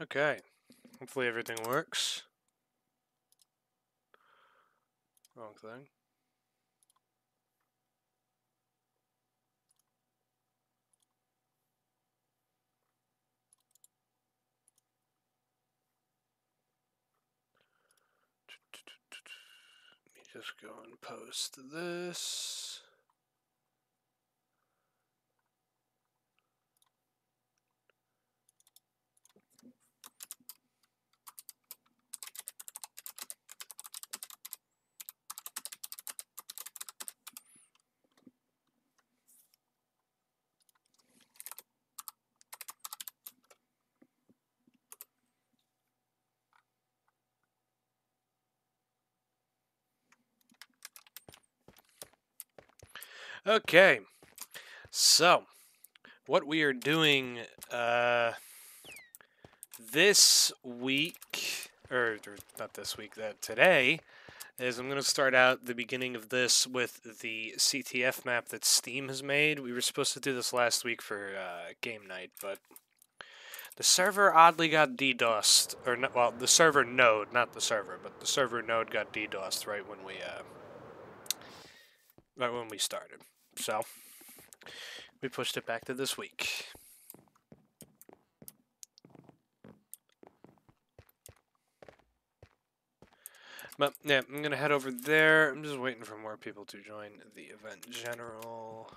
Okay. Hopefully everything works. Wrong thing. Let me just go and post this. Okay, so what we are doing uh, this week, or, or not this week, that today, is I'm going to start out the beginning of this with the CTF map that Steam has made. We were supposed to do this last week for uh, game night, but the server oddly got DDoSed, or not, well, the server node, not the server, but the server node got DDoSed right when we uh, right when we started. So we pushed it back to this week. But yeah, I'm gonna head over there. I'm just waiting for more people to join the event general.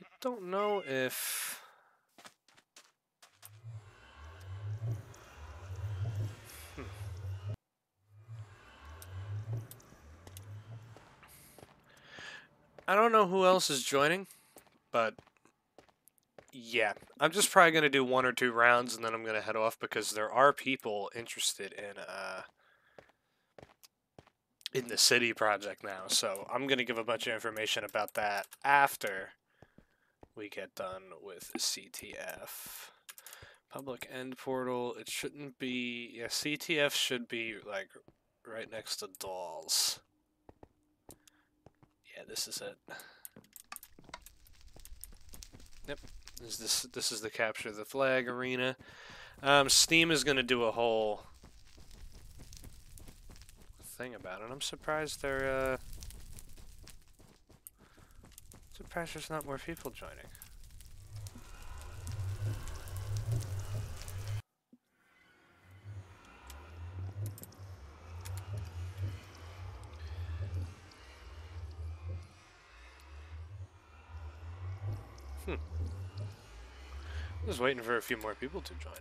I don't know if I don't know who else is joining, but yeah, I'm just probably gonna do one or two rounds and then I'm gonna head off because there are people interested in uh in the city project now. So I'm gonna give a bunch of information about that after we get done with CTF. Public end portal. It shouldn't be. Yeah, CTF should be like right next to dolls. Yeah, this is it. Yep. Is this this is the capture of the flag arena. Um, Steam is gonna do a whole thing about it. I'm surprised they're uh surprised there's not more people joining. Just waiting for a few more people to join.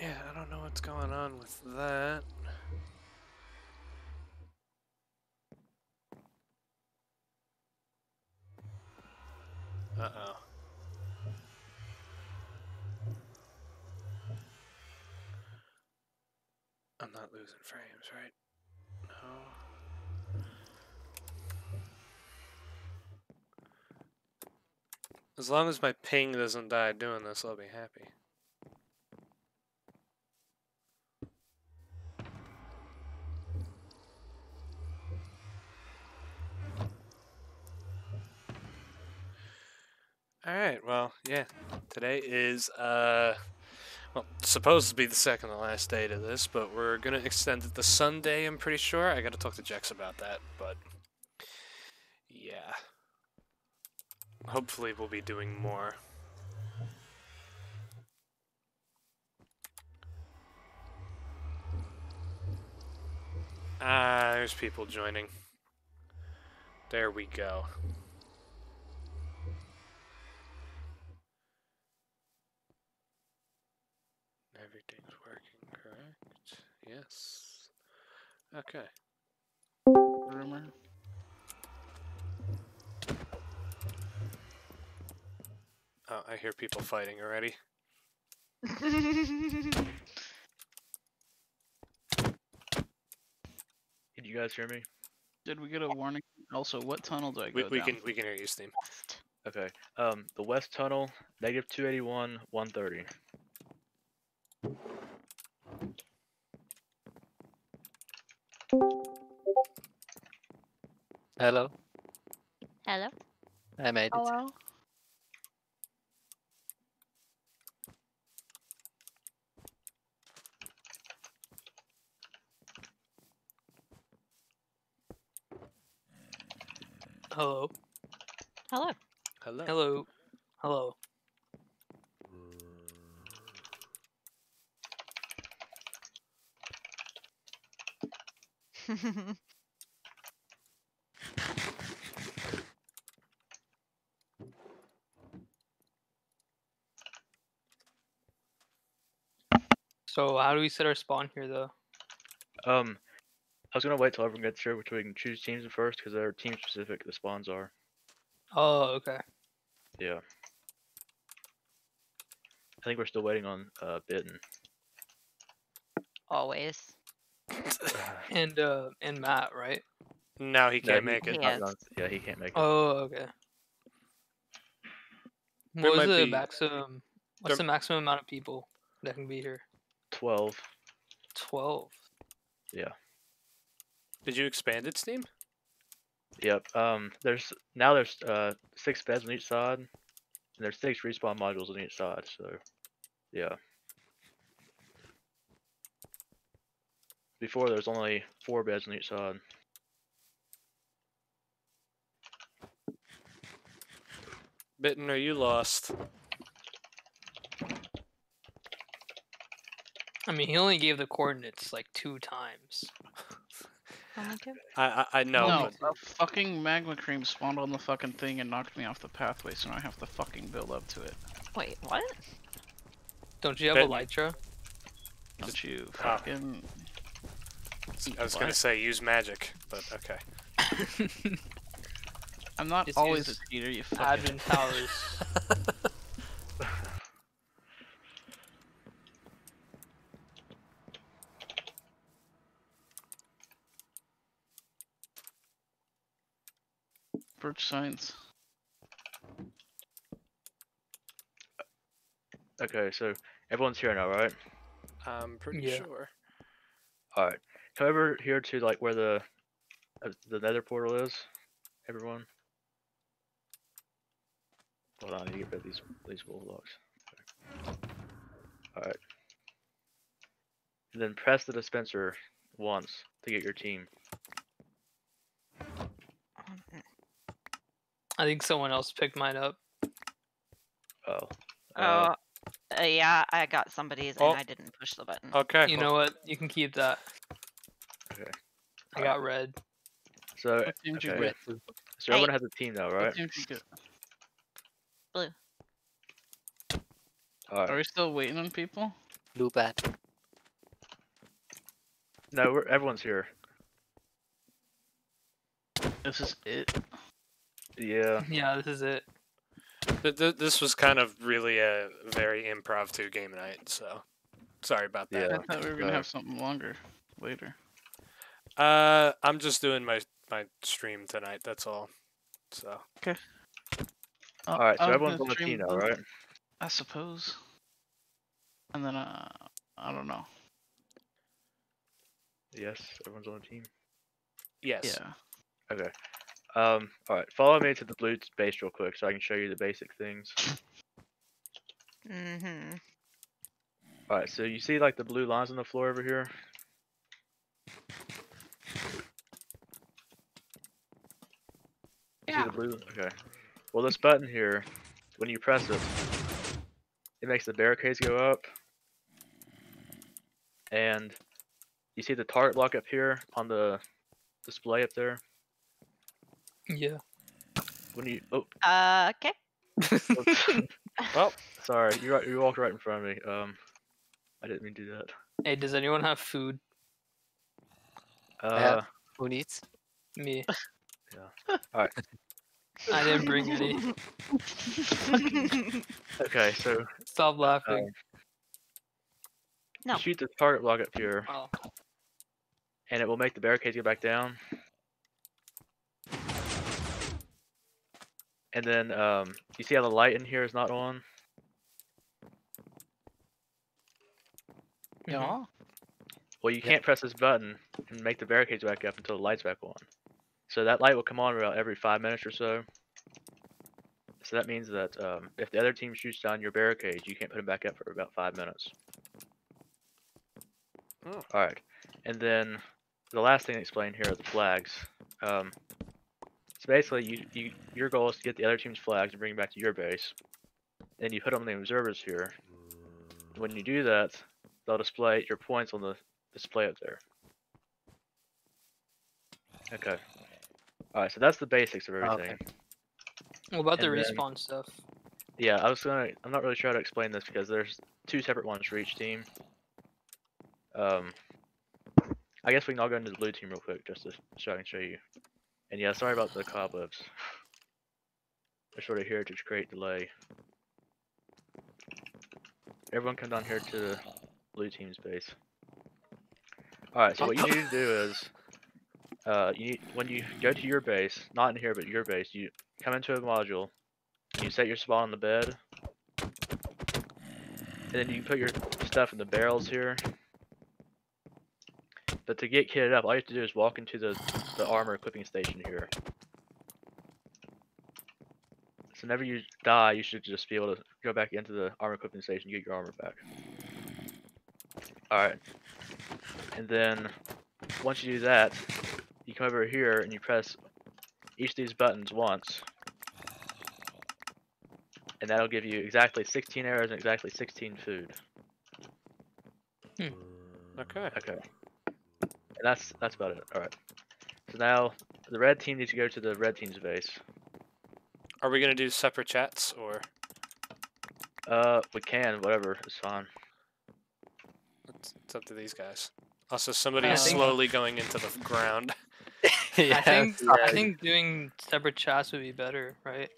Yeah, I don't know what's going on with that. Uh-oh. I'm not losing frames, right? No. As long as my ping doesn't die doing this, I'll be happy. Alright, well, yeah. Today is, uh, well, supposed to be the second and last day to this, but we're gonna extend it to Sunday, I'm pretty sure. I gotta talk to Jex about that, but, yeah. Hopefully we'll be doing more. Ah, there's people joining. There we go. Yes. Okay. Rumor. Oh, I hear people fighting already. Can you guys hear me? Did we get a warning? Also, what tunnel do I We, go we down? can we can hear you, Steam. Okay. Um, the west tunnel, negative 281, 130. Hello, Hello. I made it. Hello. Hello. Hello. Hello. Hello. Hello. So how do we set our spawn here though? Um, I was gonna wait till everyone gets here, which we can choose teams first, because they're team specific. The spawns are. Oh, okay. Yeah. I think we're still waiting on uh Bitten. Always. And uh and Matt, right? Now he can't he- make it. he- not Yes. Yeah, he can't make it. Oh, okay. There What was the be- maximum? What's there- the maximum amount of people that can be here? Twelve. Twelve. Yeah. Did you expand it, Steam? Yep. Um, there's now there's uh six beds on each side, and there's six respawn modules on each side. So, yeah. Before there's only four beds on each side. Bitten, are you lost? I mean, he only gave the coordinates like two times. I I, I know, no, but a fucking magma cream spawned on the fucking thing and knocked me off the pathway, so now I have to fucking build up to it. Wait, what? Don't you have Bet- Elytra? Don't you Ah. fucking? I was gonna say use magic, but okay. I'm not Just always a use cheater, you fucking. Admin powers. Birch science. Okay, so everyone's here now, right? I'm pretty Yeah. sure. All right. Come over here to like where the uh, the Nether portal is. Everyone. Hold on, I need to get rid of these these wool blocks. All right. And then press the dispenser once to get your team. I think someone else picked mine up. Oh. Oh, uh, uh, yeah, I got somebody's Oh. and I didn't push the button. Okay. You well, know what? You can keep that. Okay. I got red. So team did okay. get? so everyone has a team now, right? Blue. did you get? All Are we still waiting on people? Blue bat. No, we're, everyone's here. This is it. Yeah. Yeah, this is it. th- th- this was kind of really a very impromptu game night, so sorry about that. Yeah. I thought we were gonna have something longer later. Uh, I'm just doing my my stream tonight. That's all. So Uh, All right. So I was everyone's gonna on the stream team now, right? I suppose. And then uh, I don't know. Yes. Everyone's on the team. yes. Yeah. Okay. Um. All right. Follow me to the blue base real quick, so I can show you the basic things. Mm-hmm. All right. So you see like the blue lines on the floor over here. You see the blue? Okay. Well, this button here, when you press it, it makes the barricades go up. And you see the target block up here on the display up there. Yeah. When you oh, Uh, okay. oops. Well, sorry, you right, you walked right in front of me. Um, I didn't mean to do that. Hey, does anyone have food? Uh, have- Who needs? Me. Yeah. Alright. I didn't bring any. okay, so Stop laughing. No. shoot the target block up here, Oh. and it will make the barricades go back down. And then um, you see how the light in here is not on? Mhm. Well, you Yeah. can't press this button and make the barricades back up until the light's back on. So that light will come on about every five minutes or so. So that means that um, if the other team shoots down your barricades, you can't put them back up for about five minutes. Oh. All right, and then the last thing to explain here are the flags. Um, so basically, you, you your goal is to get the other team's flags and bring them back to your base. And you put them on the observers here. When you do that, they'll display your points on the display up there. Okay. Alright, so that's the basics of everything. Okay. What about the And then- respawn stuff? Yeah, I was gonna. I'm not really sure how to explain this because there's two separate ones for each team. Um, I guess we can all go into the blue team real quick just to so I can show you. And yeah, sorry about the cobwebs. They're sort of here to create delay. Everyone come down here to the blue team's base. Alright, so what you need to do is, uh, you need, when you go to your base, not in here but your base, you come into a module, you set your spawn on the bed, and then you can put your stuff in the barrels here. But to get kitted up, all you have to do is walk into the, the armor equipping station here. So whenever you die, you should just be able to go back into the armor equipping station and get your armor back. Alright. And then, once you do that, you come over here and you press each of these buttons once. And that'll give you exactly 16 arrows and exactly 16 food. Hmm. Okay. Okay. And that's that's about it. Alright. So now the red team needs to go to the red team's base. Are we gonna do separate chats or Uh we can, whatever, it's fine. it's, it's up to these guys? Also, somebody I is think- slowly going into the ground. I think I think doing separate chats would be better, right?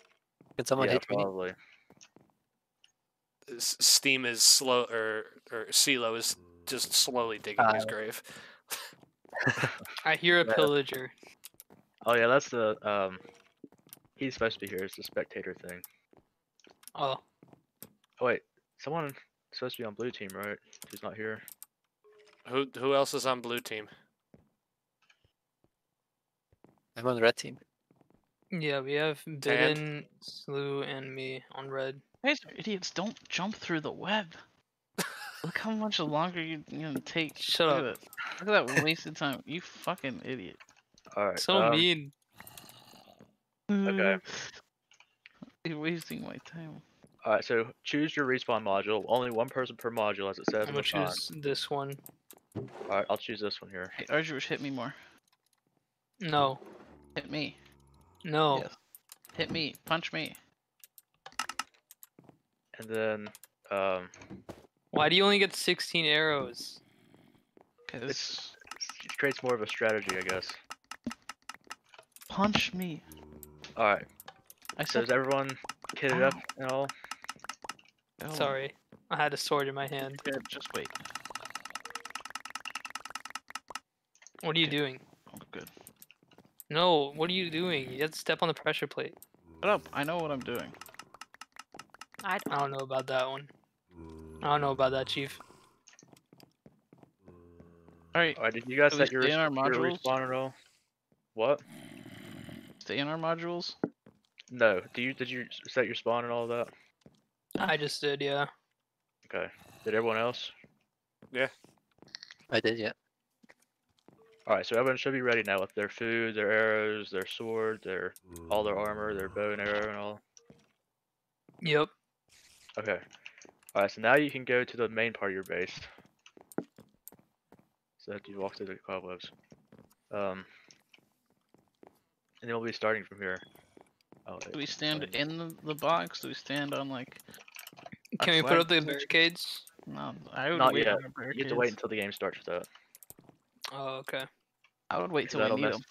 Can someone yeah, hit probably. S- Steam is slow, or or CeeLo is just slowly digging his Uh, grave. I hear a pillager. Oh yeah, that's the um he's supposed to be here, it's the spectator thing. Oh, Oh wait, someone supposed to be on blue team, right? Who's not here? Who who else is on blue team? I'm on red team. yeah, we have Bitten, Slew, and me on red. Guys are idiots. Don't jump through the web. Look how much longer you are gonna take. Shut up. At that. Look at that wasted time. You fucking idiot. Alright. So um, mean. Okay. You're wasting my time. Alright, so choose your respawn module. Only one person per module as it says I'm gonna the sign. choose this one. Alright, I'll choose this one here. Hey, Arjush, hit me more. No, Hit me. no. Yes. Hit me. Punch me. And then um Why do you only get 16 arrows? Okay, this. it creates more of a strategy, I guess. Punch me. Alright, I so said. is everyone kitted up and all? oh, Sorry, I had a sword in my hand. Good. Just wait. What are you Okay. doing? Oh, good. No, what are you doing? You have to step on the pressure plate. Shut up. I know what I'm doing. I I don't. don't know about that one. I don't know about that, Chief. Alright, Alright, did you guys Do we set your, in our res- your respawn at all? What? stay in our modules. No. Do you did you set your spawn and all that? I just did, yeah. Okay. Did everyone else? Yeah. I did, yeah. Alright, so everyone should be ready now with their food, their arrows, their sword, their all their armor, their bow and arrow and all. Yep. Okay. Alright, so now you can go to the main part of your base. So that you walk through the cobwebs. Um and then we'll be starting from here. Oh, Do we stand fine. in the, the box? Do we stand on like? Can we put up the position? barricades? No, I would Not wait yet. on You have to wait until the game starts for that. Oh, okay. I would wait 'cause till we that'll need mess, them.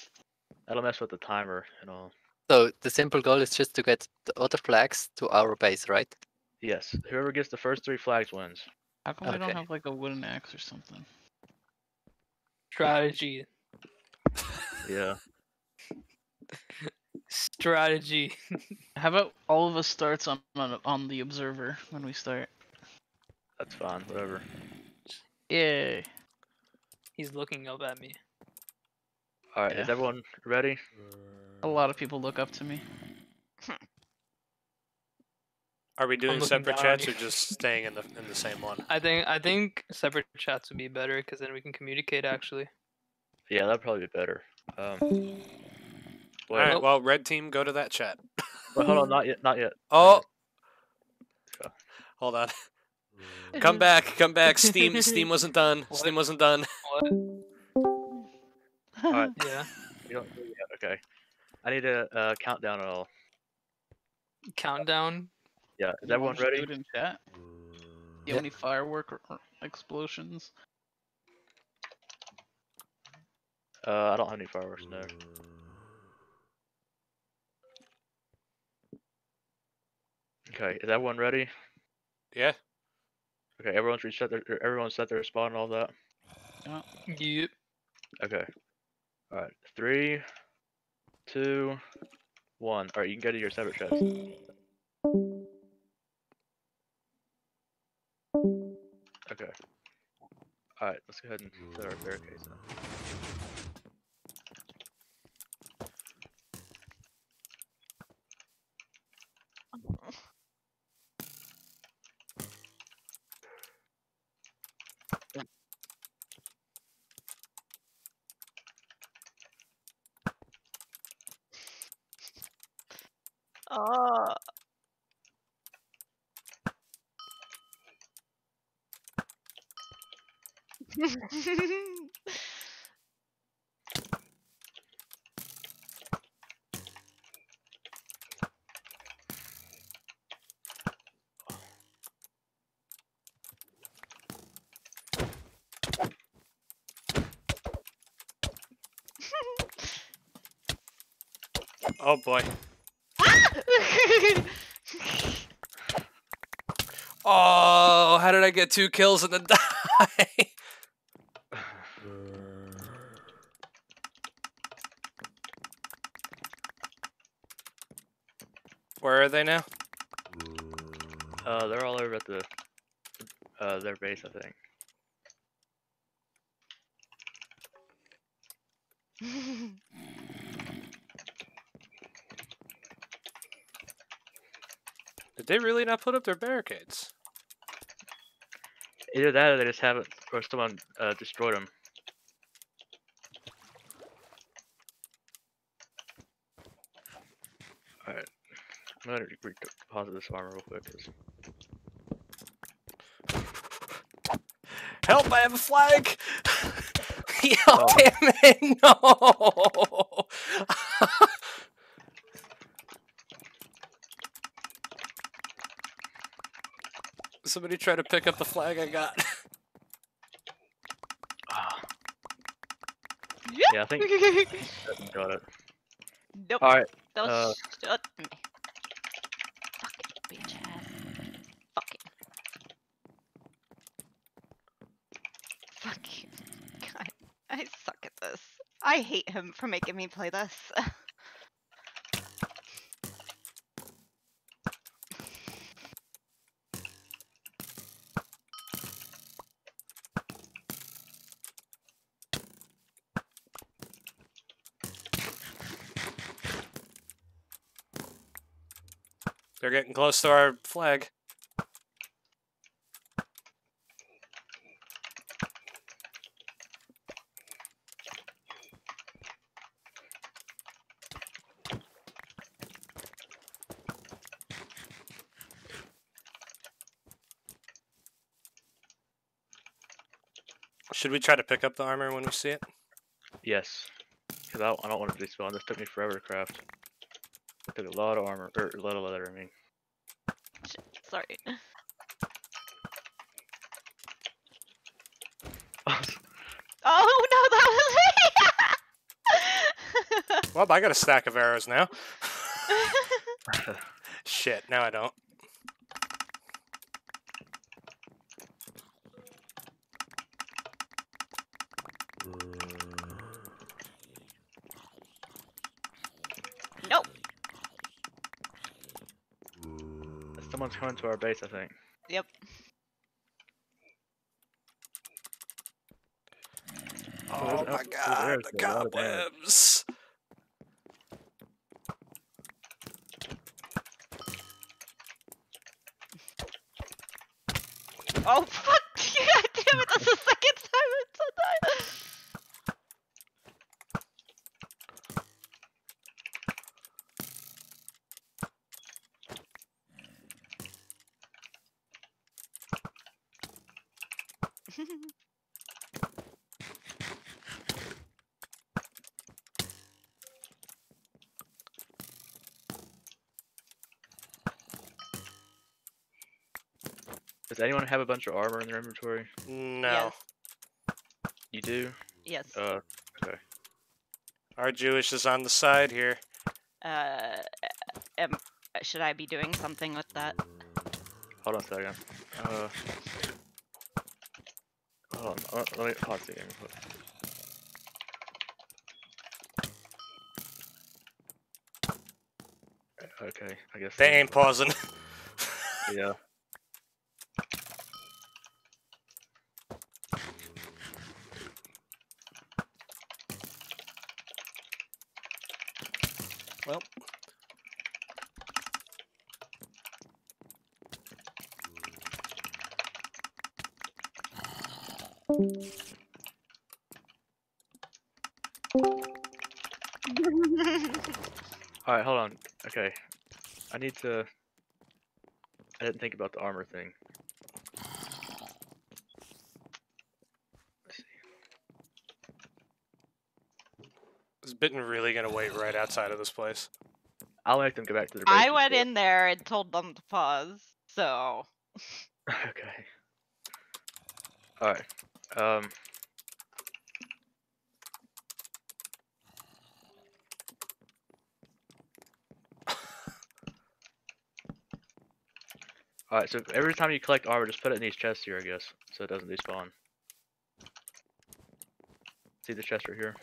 that'll mess with the timer and all. So the simple goal is just to get the other flags to our base, right? Yes, whoever gets the first three flags wins. How come we don't have like a wooden axe or something? Strategy. Yeah. Strategy. How about all of us starts on on, on the observer when we start? That's fine. Whatever. Yay. He's looking up at me. All right. Is everyone ready? A lot of people look up to me. Are we doing separate chats or just staying in the in the same one? I think I think separate chats would be better because then we can communicate actually. Yeah, that'd probably be better. Um. All Wait, right. Well, red team, go to that chat. wait, hold on. Not yet. Not yet. Oh. Okay. Hold on. Come back. Come back. Steam. Steam wasn't done. Steam wasn't done. What? Alright. Yeah. You don't. do Okay. I need a uh, countdown at all. Countdown. Yeah. Is You everyone want us to ready? do it in chat? Mm. You have any firework or, or explosions? Uh, I don't have any fireworks. No. Mm. Okay. Is everyone ready? Yeah. Okay. Everyone's reset their. Er, or Everyone set their spot and all that. Yep. Okay. All right. Three, two, one. All right. You can go to your separate chest. Okay. All right. Let's go ahead and set our barricades now. Oh. Oh boy. Oh, how did I get two kills and then die? Where are they now? Uh, they're all over at the uh their base, I think. Did they really not put up their barricades? Either that, or they just haven't, or someone uh, destroyed them. All right, I'm gonna deposit this armor real quick. Help! I have a flag. Yo, Oh. damn it! No. Somebody try to pick up the flag I got. Ah. Yeah, I think I got it. nope. All right, Don't uh, shut me. Fucking bitch ass. Fucking. Fuck you. God, I suck at this. I hate him for making me play this. They're getting close to our flag. Should we try to pick up the armor when we see it? yes, because I, don't- I don't want to despawn. This took me forever to craft. It took a lot of armor, or a lot of leather. I mean, Sorry. Oh no, that was me! Well, I got a stack of arrows now. Shit, now I don't. nope. someone's coming to our base, I think. Yep. Oh, Oh my up- god, arrows the there, a lot of damage. cobwebs! Oh fuck! God damn it! That's the second time I said that. Does anyone have a bunch of armor in their inventory? No. You do? Yes. Uh, okay. Arjush is on the side here. Uh, am, should I be doing something with that? hold on a second. Uh, hold on. uh, Let me pause the game. real quick. Okay, I guess. They ain't pausing. Yeah. Need to. I didn't think about the armor thing. Let's see. is Bitten really gonna wait right outside of this place? I'll make them go back to their base. I went before- in there and told them to pause. So okay. All right. Um. Alright, so every time you collect armor, just put it in these chests here, I guess, so it doesn't despawn. See the chest right here?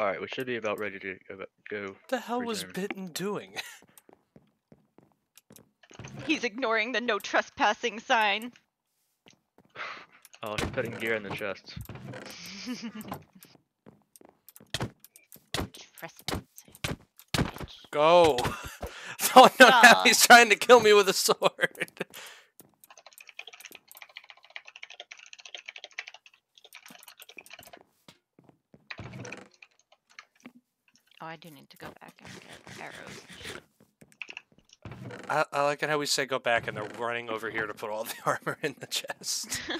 Alright, we should be about ready to go. go. What the hell was Resume. Bitten doing? he's ignoring the no trespassing sign. Oh, he's putting gear in the chest. Go! oh no, now he's trying to kill me with a sword. I need to go back and get arrows. I, I like it how we say go back and they're running over here to put all the armor in the chest.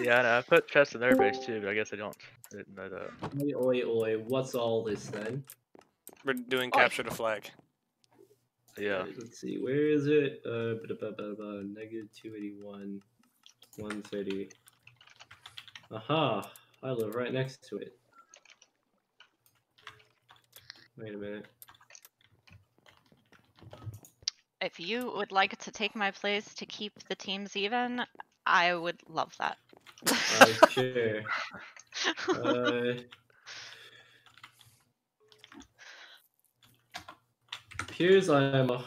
Yeah, I know, I put chests in their base too, but I guess I don't. I didn't. Oi, oi, oi. What's all this then? We're doing Oi. capture the flag. Yeah. Let's see. Where is it? Uh, ba ba ba ba negative 281, 130. Aha! I live right next to it. Wait a minute. if you would like to take my place to keep the teams even, I would love that. Uh, sure. Uh, appears I'm. A,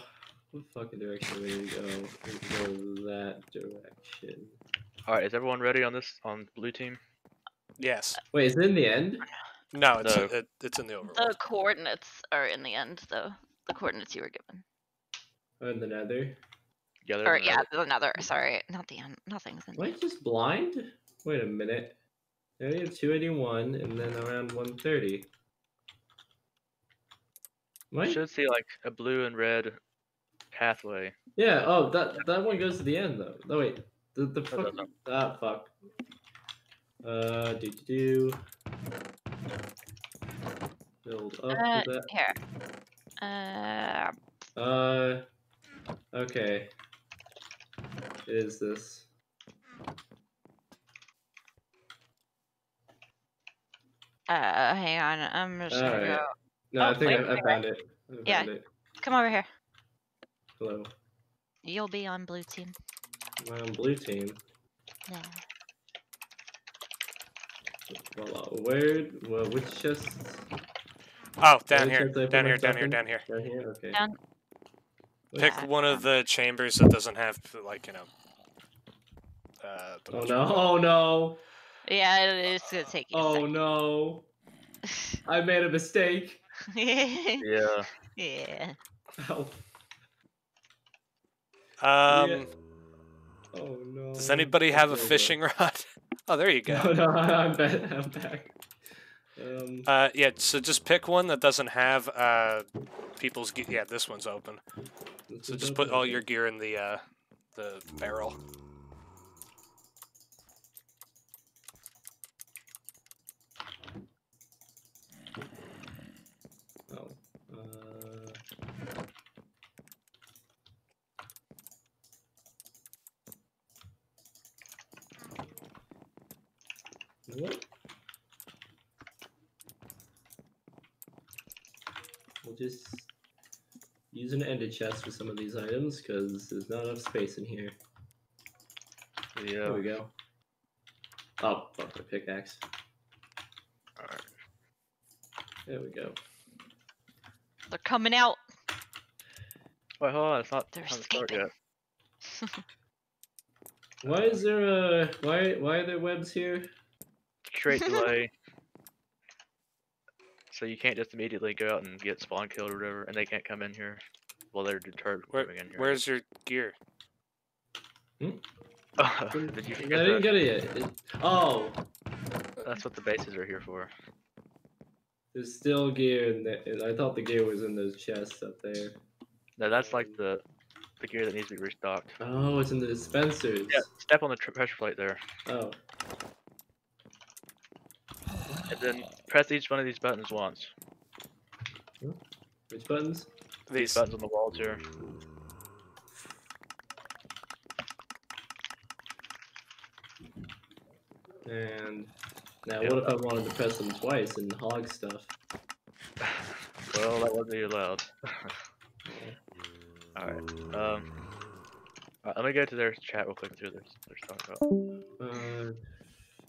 what fucking direction do we need to go? We need to go that direction. Alright, is everyone ready on this on blue team? Yes. Wait, is it in the end? No, it's No. It, it's in the the coordinates are in the end, though. The coordinates you were given. Oh, in the nether? Yeah, they're Or the yeah, nether. another. Sorry, not the end. Nothing's in. Am I just blind? Wait a minute. Area 281 and then around 130. Am I- You should see like a blue and red pathway. Yeah, oh, that that one goes to the end though. No, wait. The, the fuck. Ah, fuck. Uh, do do do. Build up Uh, to here. Uh. Uh, okay. Is this. uh, hang on. I'm just gonna Alright. go. No, I Oh, think wait, I, I wait, found it. I Yeah. found it. Come over here. Hello. You'll be on blue team. Am I on blue team? Yeah. Well, uh, where? Well, which chest? Oh, down here, chance I put down here, down here, down here. Down here. Okay. Down- Which- Pick Yeah, one of the chambers that doesn't have like you know. Uh, Oh no! Oh no! Yeah, it's gonna take you. Oh a no! I made a mistake. Yeah. yeah. Ow. Um, Yeah. Oh no! does anybody have a fishing rod? oh, there you No, go. no, I'm back. I'm back. Um, Uh, yeah. So just pick one that doesn't have uh people's. Ge- yeah, this one's open. this So just put all your gear in the uh the barrel. Oh. Uh... What? Just use an ender chest for some of these items because there's not enough space in here. There we go. Oh, fuck my pickaxe. Alright. There we go. They're coming out. Wait, hold on. It's not They're time to start yet. Why is there a why why are there webs here? Straight delay. So you can't just immediately go out and get spawn killed or whatever, and they can't come in here. Well, they're deterred from Where, coming in here. where's your gear? Oh, did you I didn't that? get it yet. It- oh, That's what the bases are here for. there's still gear in there. I thought the gear was in those chests up there. No, that's like the the gear that needs to be restocked. Oh, it's in the dispensers. Yeah, step on the pressure plate there, Oh, and then press each one of these buttons once. which buttons? These. Buttons on the walls here. And now, Yeah. what if I wanted to press them twice and hog stuff? Well, that wasn't allowed. Alright. Um. alright, let me go to their chat real quick through this. They're talking about. Uh,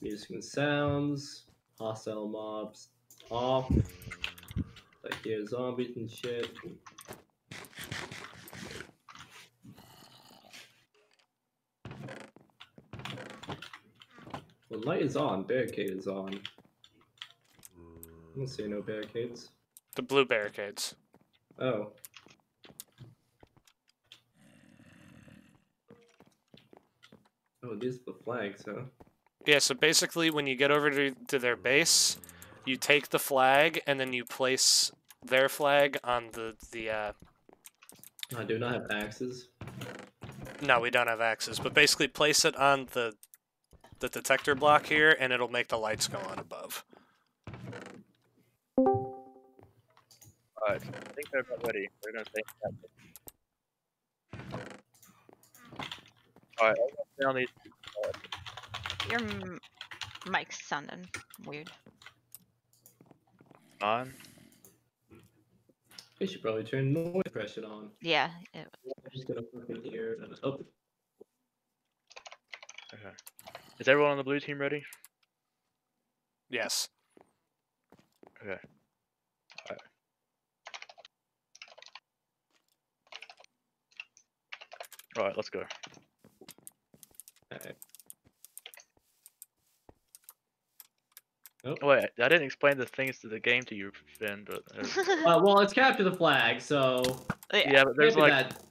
music and sounds, hostile mobs off. Like here, zombies and shit. Well, light is on, barricade is on. I don't see no barricades. The blue barricades. Oh. Oh, these are the flags, huh? Yeah, so basically when you get over to, to their base, you take the flag and then you place their flag on the the uh I do not have axes. no, we don't have axes, but basically place it on the the detector block here and it'll make the lights go on above. Alright, I think they're about ready. They're gonna take that. Alright, I'm gonna stay on these. Your m- mic's sounding weird. On. We should probably turn noise suppression on. Yeah. It, I'm just gonna fucking hear. Oh, Okay. Is everyone on the blue team ready? Yes. Okay. Alright. Alright, let's go. alright. Oh, wait, I didn't explain the things to the game to you, Finn, but uh, Uh, well, it's capture the flag, so yeah. yeah, but there's like that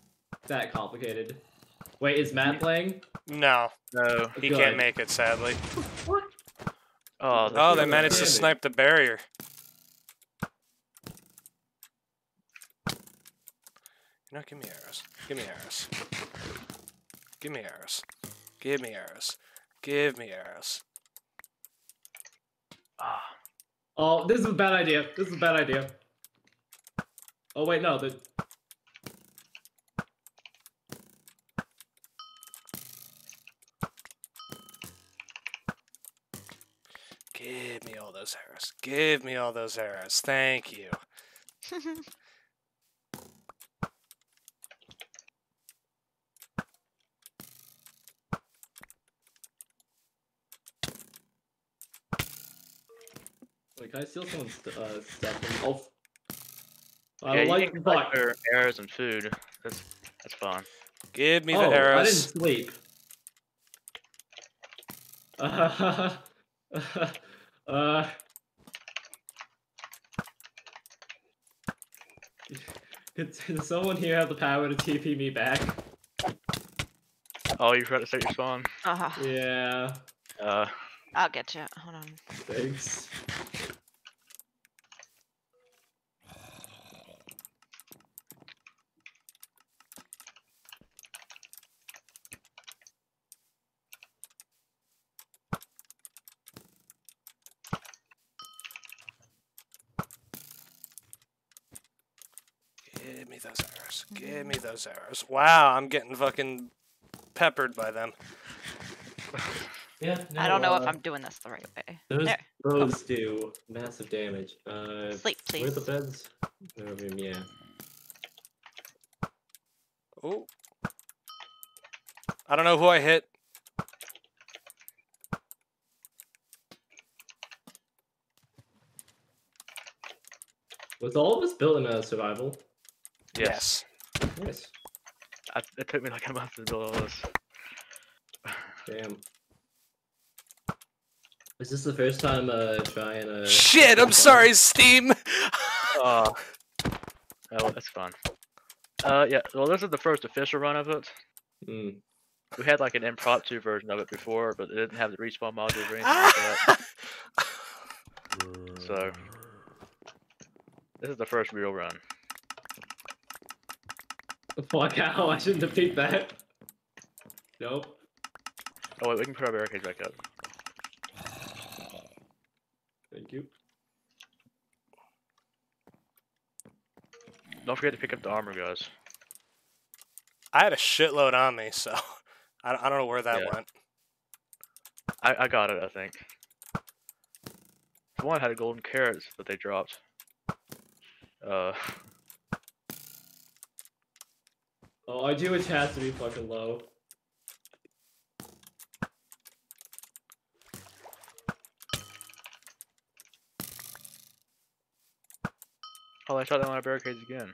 that complicated. Wait, is Matt playing? No, no. he Good. can't make it sadly. What? Oh, Oh, they managed to snipe the barrier. You know, give me arrows. Give me arrows. Give me arrows. Give me arrows. Give me arrows. Ah. Oh, this is a bad idea. This is a bad idea. Oh wait, no. The Give me all those arrows. Give me all those arrows. Thank you. can I steal someone's uh, stuff? And, oh, I yeah, don't you like can fuck. collect their arrows and food. That's that's fine. Give me the oh, I didn't sleep. Uh, uh, Does does someone here have the power to TP me back? Oh, you forgot to set your spawn. uh, -huh. Yeah, Uh, I'll get you. Hold on. thanks. Give me those arrows. Give me those arrows. Wow, I'm getting fucking peppered by them. Yeah, I don't know if uh, I'm doing this the right way. Those There. bows do massive damage. Uh, Sleep, where are the please. beds? Over here, yeah. Oh. I don't know who I hit. Was all of us built in a survival? yes. Yes. I, it took me like a month to build all this. Damn. Is this the first time uh trying uh Shit, I'm sorry, Steam. Oh. Oh, that's fun. Uh, yeah. Well, this is the first official run of it. Hmm. We had like an impromptu version of it before, but it didn't have the respawn module or anything like that. So this is the first real run. Fuck how I shouldn't have picked that. Nope. Oh wait, we can put our barricades back up. Thank you. Don't forget to pick up the armor, guys. I had a shitload on me, so I, I don't know where that Yeah. went. I, I got it, I think. The one had a golden carrots that they dropped. Uh, Oh, I do which has to be fucking low. oh, I shot down our barricades again.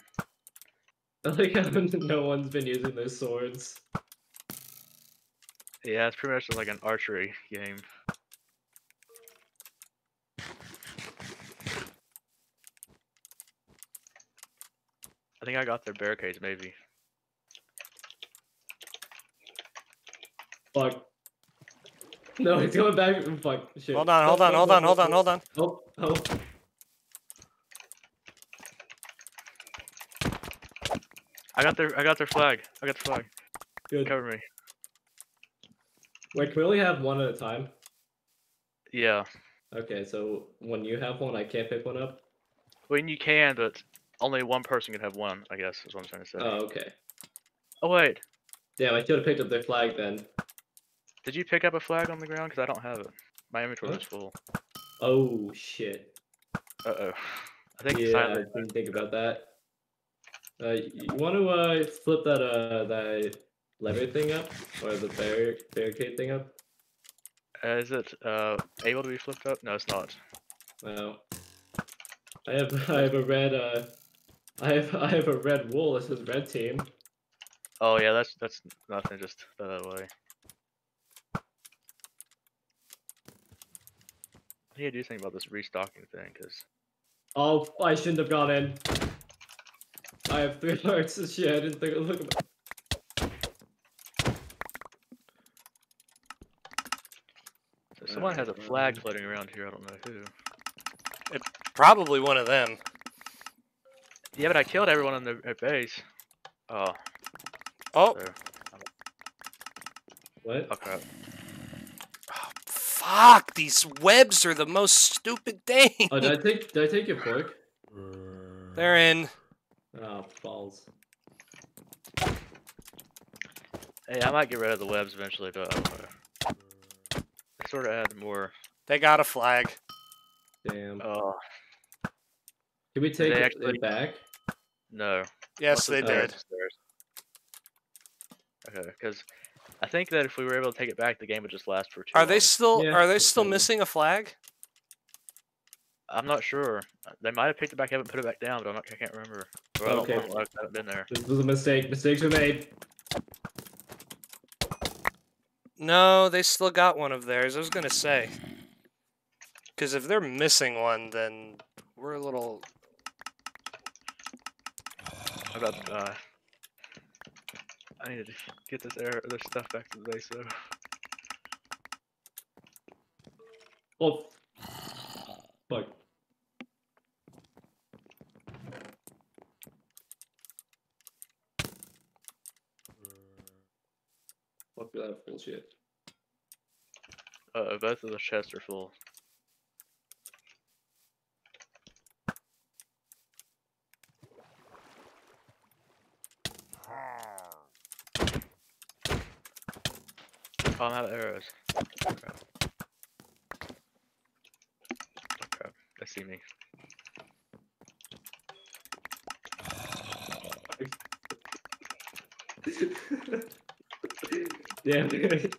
I like how no one's been using their swords. Yeah, it's pretty much like an archery game. I think I got their barricades, maybe. Fuck. No, he's going back. Fuck. Shit. Hold on, hold on, hold on, hold on, hold on. Oh, oh. I got their I got their flag. I got the flag. Good. Cover me. Wait, can we only have one at a time? Yeah. Okay, so when you have one, I can't pick one up? When you can, but only one person can have one. I guess is what I'm trying to say. Oh, okay. oh wait, Damn, I should have picked up their flag then. Did you pick up a flag on the ground? Because I don't have it. My inventory What? was full. Oh, shit. Uh oh. I think Yeah, I didn't think about that. Uh, you want to uh flip that uh that lever thing up or the bar- barricade thing up? Uh, is it uh able to be flipped up? No, it's not. No. I have I have a red uh I have I have a red wool. This is red team. Oh yeah, that's that's nothing. Just that away. I need to do something about this restocking thing, because Oh, I shouldn't have gone in. I have three hearts. Shit, I didn't think i look. at- someone has a flag floating around here. I don't know who. Probably one of them. Yeah, but I killed everyone on the at base. Oh, Oh, so, What? oh crap. Fuck. Fuck, these webs are the most stupid thing. Oh, did I take did I take your pork? They're in. Oh, balls. Hey, I might get rid of the webs eventually, but I don't know. They sort of add more. They got a flag. Damn. Oh Can we take it, actually- it back? no. Yes, Most they the did. it's. Okay, because I think that if we were able to take it back, the game would just last for two. Are they still Yeah, are they still fine. missing a flag? I'm not sure. They might have picked it back up and put it back down, but I'm not. I can't remember. Or I don't Okay. know. I haven't been there. This was a mistake. Mistakes were made. No, they still got one of theirs. I was gonna say. Because if they're missing one, then we're a little. How about uh? I need to get this air, this stuff back to the base though. Oh. Fuck. Fuck that bullshit. Uh, both of the chests are full. I'm out of arrows. Crap. Crap. They see me. Damn it.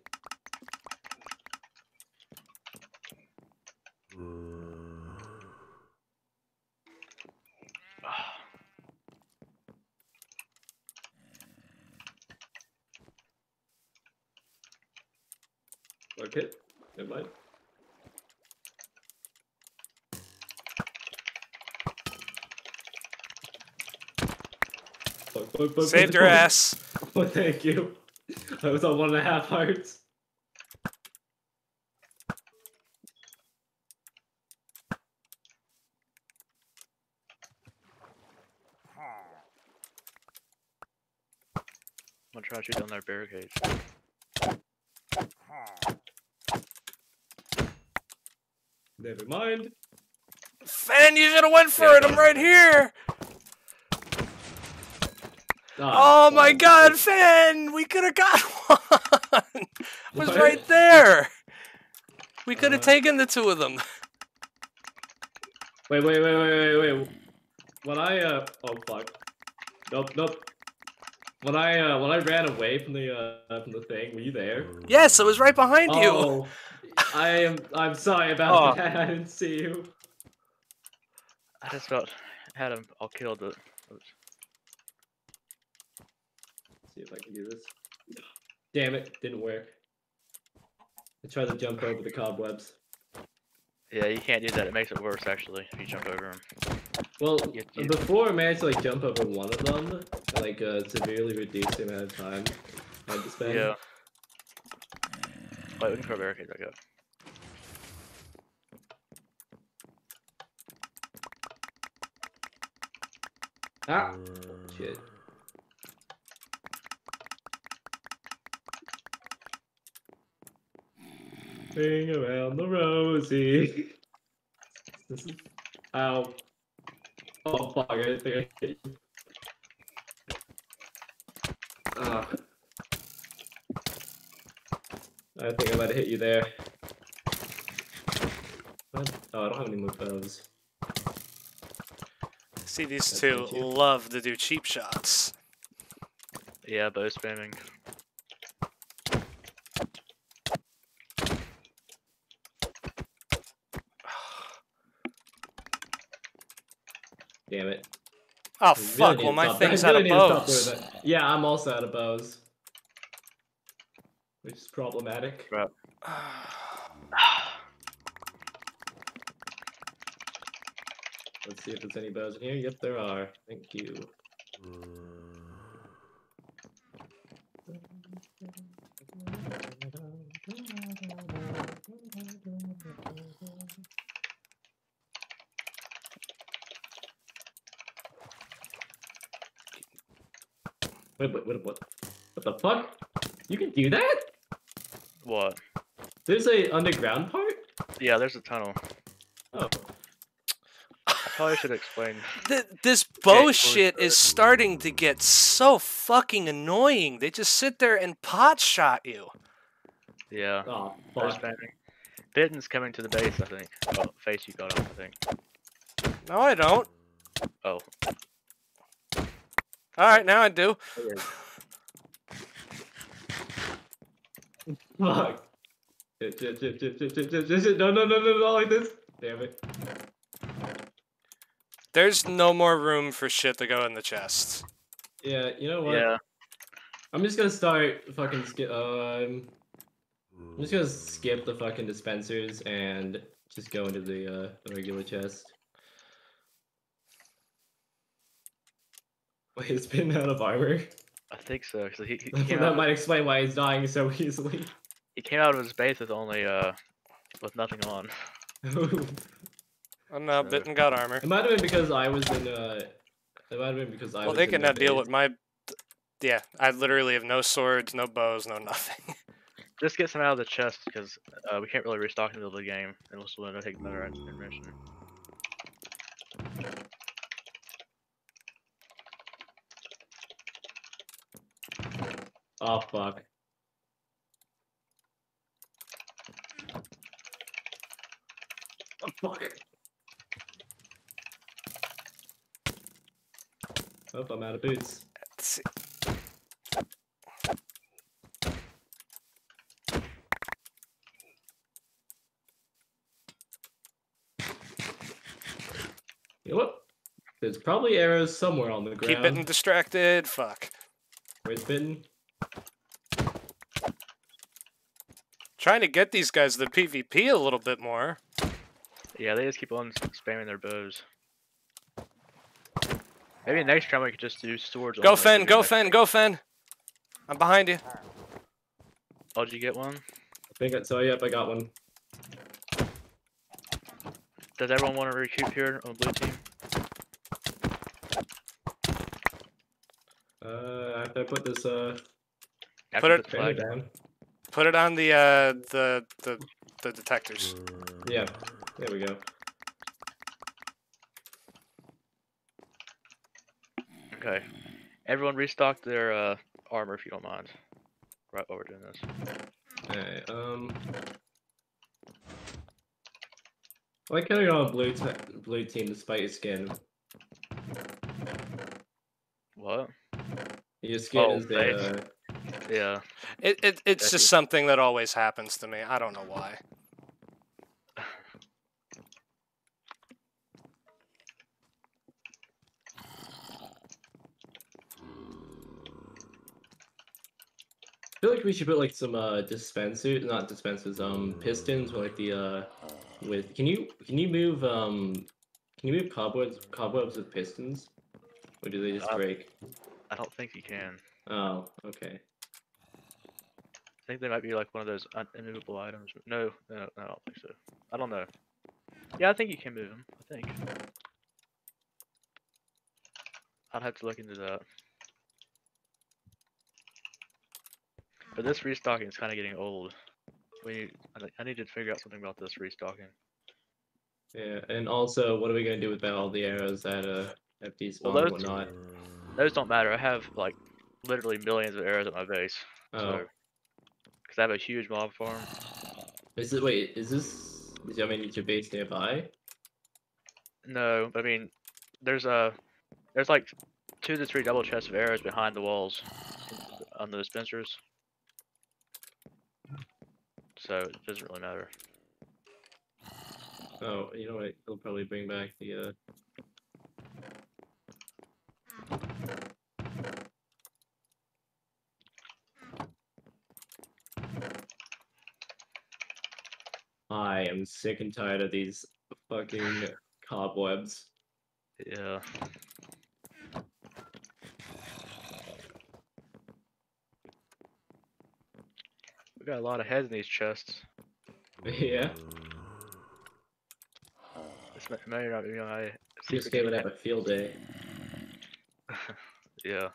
Okay, never mind. Fuck, fuck, fuck, Saved fuck, your fuck. ass. Oh, thank you. I was on one and a half hearts. I'm gonna try to shoot down their barricades. Never mind. Fan, you should have went for Yeah, it. I'm right here. Ah, Oh my. God, Fan, we could have got one. It was What? right there. We could have Uh, taken the two of them. Wait, wait, wait, wait, wait, wait. When I uh oh fuck. Nope, nope. When I uh when I ran away from the uh from the thing, were you there? Yes, it was right behind you. Oh, I am I'm sorry about Oh. that. I didn't see you. I just got had him all killed, but oops. See if I can do this. Damn it, didn't work. I tried to jump over the cobwebs. yeah, you can't do that. It makes it worse actually if you jump over them. Well, You- you- before I managed to like jump over one of them, and, like uh, severely reduced the amount of time I had to spend. Yeah. Wait, we can throw a barricade back up. Ah, shit. Ring around the rosy. This is. Ow. Oh fuck! I think I hit you. Ah. I think I might have hit you there. What? Oh, I don't have any more bows. See, these That's two love to do cheap shots. Yeah, bow spamming. Damn it. Oh We really fuck! need Well, my stop- thing's out really of need to stop bows. Yeah, I'm also out of bows. Which is problematic. Let's see if there's any bows in here. Yep, there are. Thank you. Wait, wait, wait, what? What the fuck? You can do that? What? There's a underground part. Yeah, there's a tunnel. Oh, I probably should explain. Th- this well, bullshit is starting to get so fucking annoying. They just sit there and pot shot you. Yeah, oh, fuck. spamming. Bitten's coming to the base, I think. Oh, face you got off, I think. No, I don't. Oh, all right, now I do. Fuck. No, no, no, no, not like this. Damn it. There's no more room for shit to go in the chest. Yeah, you know what? Yeah. I'm just gonna start fucking skip. Um, I'm just gonna skip the fucking dispensers and just go into the, uh, the regular chest. Wait, it's been out of armor. I think so. Cause he, he, came that out, might explain why he's dying so easily. he came out of his base with only uh with nothing on. Oh no, So- Bitten got armor. it might have been because I was in uh. It might have been because I Well, was. they in can now deal with my. Yeah, I literally have no swords, no bows, no nothing. Just get some out of the chest because uh, we can't really restock in the middle of the game unless we're gonna take another intermission. Oh fuck. Oh fuck. Oh, I'm out of boots. Let's see. You know what? There's probably arrows somewhere on the ground. Keep Bitten distracted. Fuck. Where's Bitten? Trying to get these guys the PvP a little bit more. Yeah, they just keep on spamming their bows. Maybe next time we could just do swords. Go only, Fen, go next- Fen, go Fen. I'm behind you. Oh, did you get one? I think I saw. Yep, I got one. Does everyone want to recoup here on blue team? Uh, after I put this uh After it- the banner flag. down. Put it on the uh the the the detectors. Yeah, there we go. Okay. Everyone restock their uh, armor if you don't mind. Right while we're doing this. Alright, um. Why can't I go on blue te- blue team despite your skin? What? Your skin Oh, is the thanks. uh, Yeah. It, it it's That's just something that always happens to me. I don't know why. I feel like we should put like some uh dispensers, not dispensers, um pistons with like the uh with can you can you move um can you move cobwebs cobwebs with pistons? Or do they just Uh, break? I don't think you can. Oh, okay. I think they might be like one of those immovable items. No, no, no, I don't think so. I don't know. Yeah, I think you can move them. I think. I'd have to look into that. But this restocking is kind of getting old. We need, I, ne- I need to figure out something about this restocking. Yeah, and also what are we gonna do with all the arrows that uh have despawned Well, and those- whatnot? Those don't matter. I have like literally millions of arrows at my base. Oh. So, because I have a huge mob farm. Is it wait, is this is I mean your base nearby? No, I mean, there's a, there's like two to three double chests of arrows behind the walls on the dispensers. So it doesn't really matter. Oh, you know what? He'll probably bring back the uh I am sick and tired of these fucking cobwebs. Yeah. We got a lot of heads in these chests. yeah. This may, may not be my This game would have a field day. Yeah.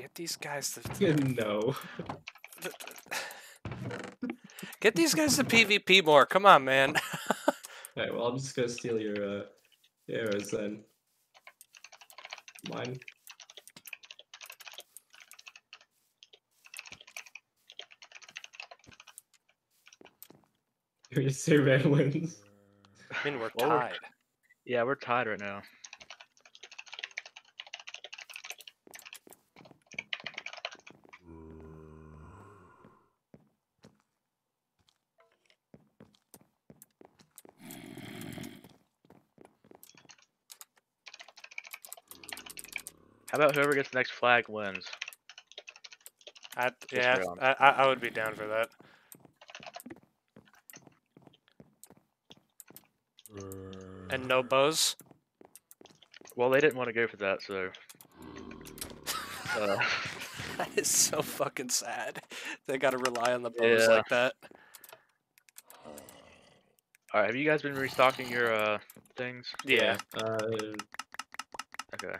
Get these guys to no. get these guys to PvP more. Come on, man. Alright, well I'm just gonna steal your uh arrows then. Mine. Your say red wins. I mean, we're Well, we're- tied. Yeah, we're tied right now. About whoever gets the next flag wins? I, yeah. I, I I would be down for that. And no bows. Well, they didn't want to go for that, so. Uh, That is so fucking sad. They gotta rely on the bows Yeah. like that. Alright, have you guys been restocking your uh things? Yeah. Uh Okay.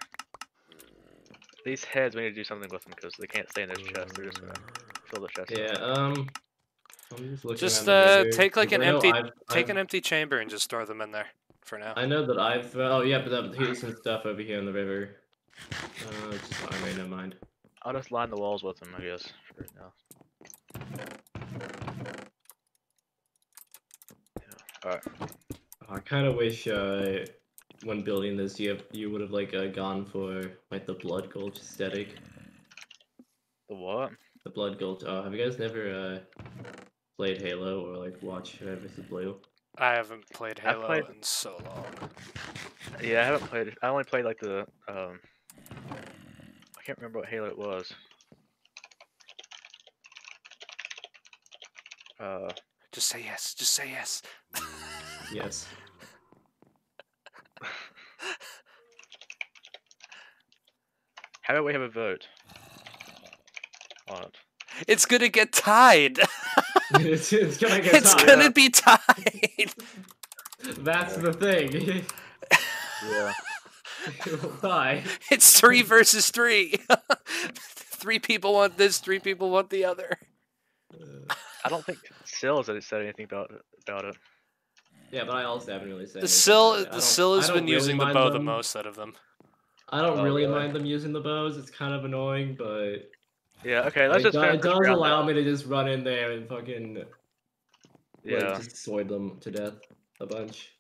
These heads, we need to do something with them because they can't stay in those chests. They're just gonna fill the chest. yeah, um just Just uh, take like an empty, I've- take I've- an empty chamber and just throw them in there for now. I know that I've oh yeah, but that, here's some stuff over here in the river. Uh, just I mean, never mind. I'll just line the walls with them, I guess, for now. Yeah. Alright. I kind of wish uh, when building this, you have, you would have like uh, gone for like the blood gulch aesthetic. The what? The blood gulch. Uh, have you guys never uh, played Halo or like watched Red vs Blue? I haven't played I've Halo played- in so long. Yeah, I haven't played it. I only played like the um I can't remember what Halo it was. Uh Just say yes. Just say yes. Yes. How about we have a vote on it? It's gonna get tied. it's, it's gonna get it's tied gonna up. be tied. That's the thing. Yeah. it will die. It's three versus three. three people want this. Three people want the other. I don't think Sills has said anything about it, about it. Yeah, but I also haven't really said. The anything sill, about the sill has been really using the mind bow the most out of them. I don't Oh, really really? mind them using the bows. It's kind of annoying, but Yeah, okay, let's it, just do- it does allow out. me to just run in there and fucking like, Yeah. just sword them to death a bunch.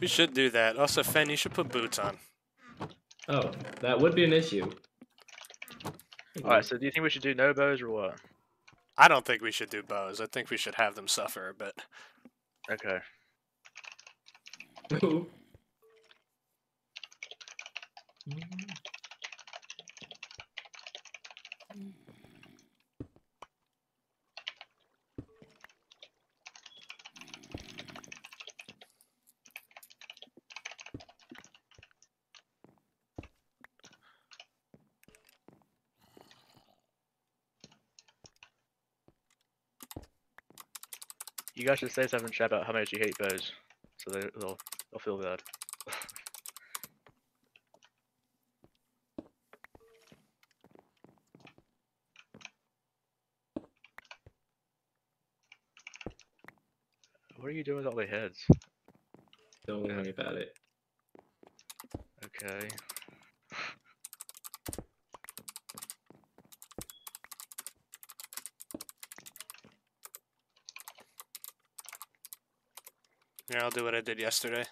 We should do that. Also, Fen, you should put boots on. Oh, that would be an issue. Alright, so do you think we should do no bows or what? I don't think we should do bows. I think we should have them suffer a bit. Okay. You guys should say something in chat about how much you hate bows. So they, they'll they'll feel bad. what are you doing with all the heads? Don't worry about it. Okay. Yeah, I'll do what I did yesterday.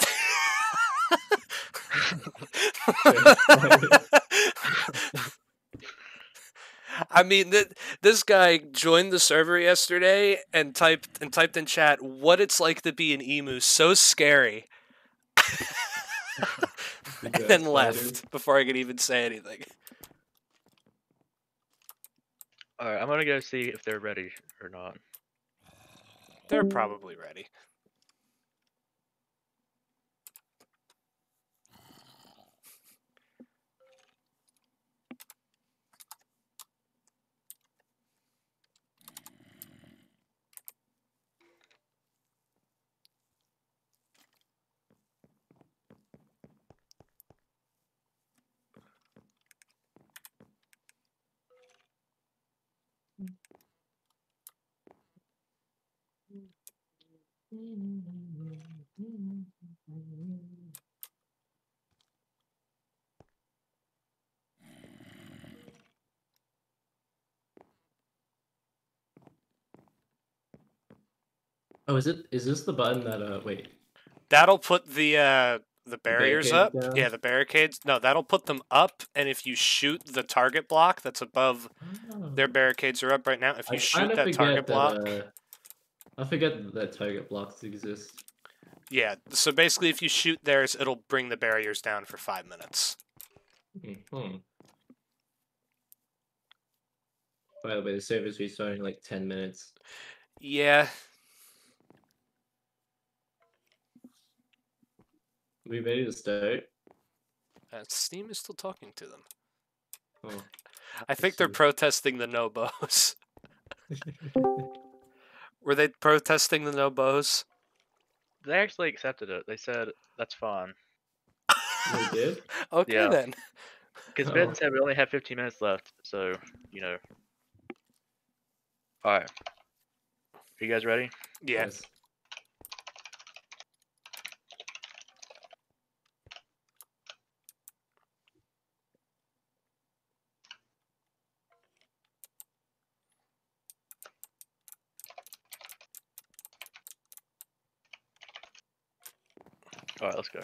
I mean, th- this guy joined the server yesterday and typed and typed in chat what it's like to be an emu. So scary, and then left before I could even say anything. Alright, I'm gonna go see if they're ready or not. They're probably ready. Oh, is it? Is this the button that? Uh, wait. That'll put the uh, the barriers up. down? Yeah, the barricades. No, that'll put them up. And if you shoot the target block that's above their barricades are up right now. If you I shoot that target block, uh, I forget that target blocks exist. yeah. So basically, if you shoot theirs, it'll bring the barriers down for five minutes. Hmm. By the way, the server's restarting in like ten minutes. Yeah, we ready to start? uh, Steam is still talking to them. Oh. I think they're protesting the no bows. Were they protesting the no bows? They actually accepted it. They said that's fine. we did. Okay Yeah. then. Because Oh. Ben said we only have 15 minutes left, so you know. All right. Are you guys ready? Yeah. Yes. All right, let's go.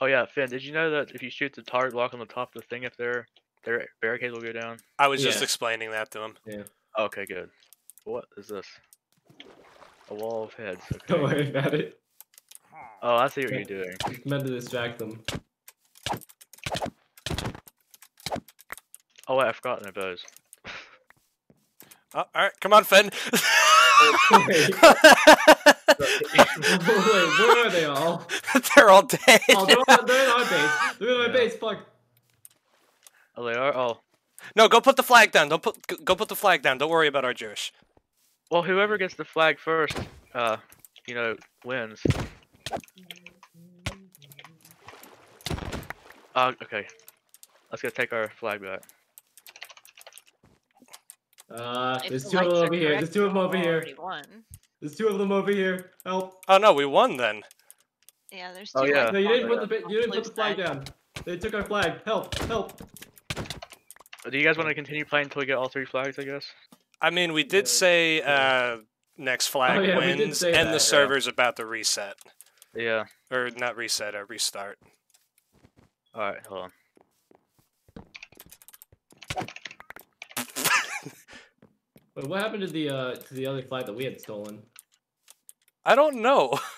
Oh yeah, Finn, did you know that if you shoot the target block on the top of the thing, if their their barricades will go down? I was just explaining that to him. Yeah. Okay, good. What is this? A wall of heads. Don't worry about it. Oh, I see what you're doing. It's meant to distract them. Oh wait, I forgot their bows. Oh, all right, come on, Finn. Wait. Wait, where are they all? They're all dead. Oh, they're, on, they're in our base. They're in our Yeah. base. Fuck. Oh, they are. Oh, No, go put the flag down. Don't put. Go put the flag down. Don't worry about Arjush. well, whoever gets the flag first, uh, you know, wins. Uh, okay. Let's go take our flag back. Uh, If there's the two of them over here. correct, There's two of them over here. Already Won. There's two of them over here. Help. Oh no, we won then. Yeah, there's Oh, two yeah. No, you didn't put the the you didn't put the flag down. They took our flag. Help! Help! Do you guys want to continue playing until we get all three flags? I guess. I mean, we did Yeah, say uh, next flag Oh, yeah, wins, and that, the yeah. server's about to reset, Yeah. or not reset, or restart. All right. Hold on. Wait, what happened to the uh to the other flag that we had stolen? I don't know.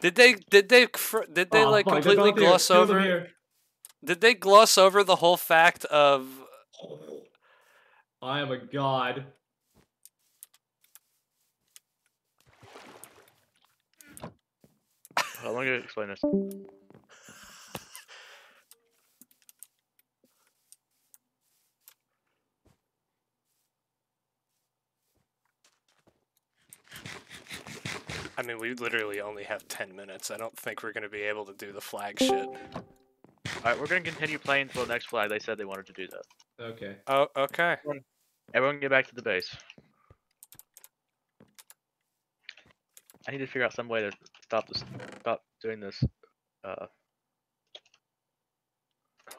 Did they did they did they Aw, like fuck, they're completely both here. gloss Two of them over? Did they gloss over the whole fact of I am a god. How on, let me explain this. I mean, we literally only have 10 minutes. I don't think we're going to be able to do the flag shit. All right, we're gonna continue playing until the next flag. They said they wanted to do that. Okay. Oh, okay. Everyone, get back to the base. I need to figure out some way to stop this. Stop doing this. Uh.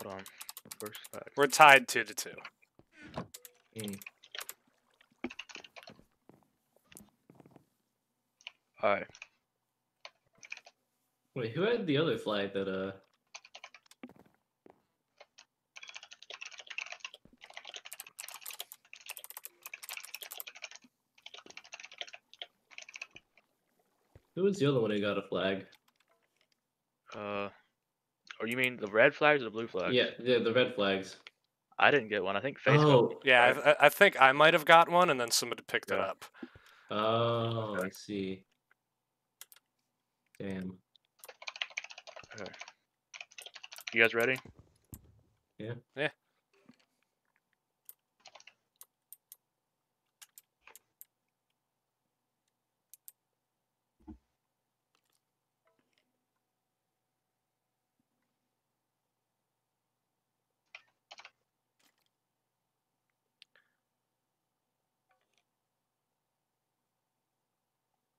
Hold on. First flag. We're tied 2 to 2. Mm. All right. Wait, who had the other flag that uh? Who was the other one who got a flag? Uh. Or you mean the red flags or the blue flags? Yeah, yeah, the red flags. I didn't get one. I think Facebook. Oh, Yeah, I, I- I think I might have got one and then somebody picked it up. oh, Okay. I see. Damn. Okay. You guys ready? Yeah. Yeah.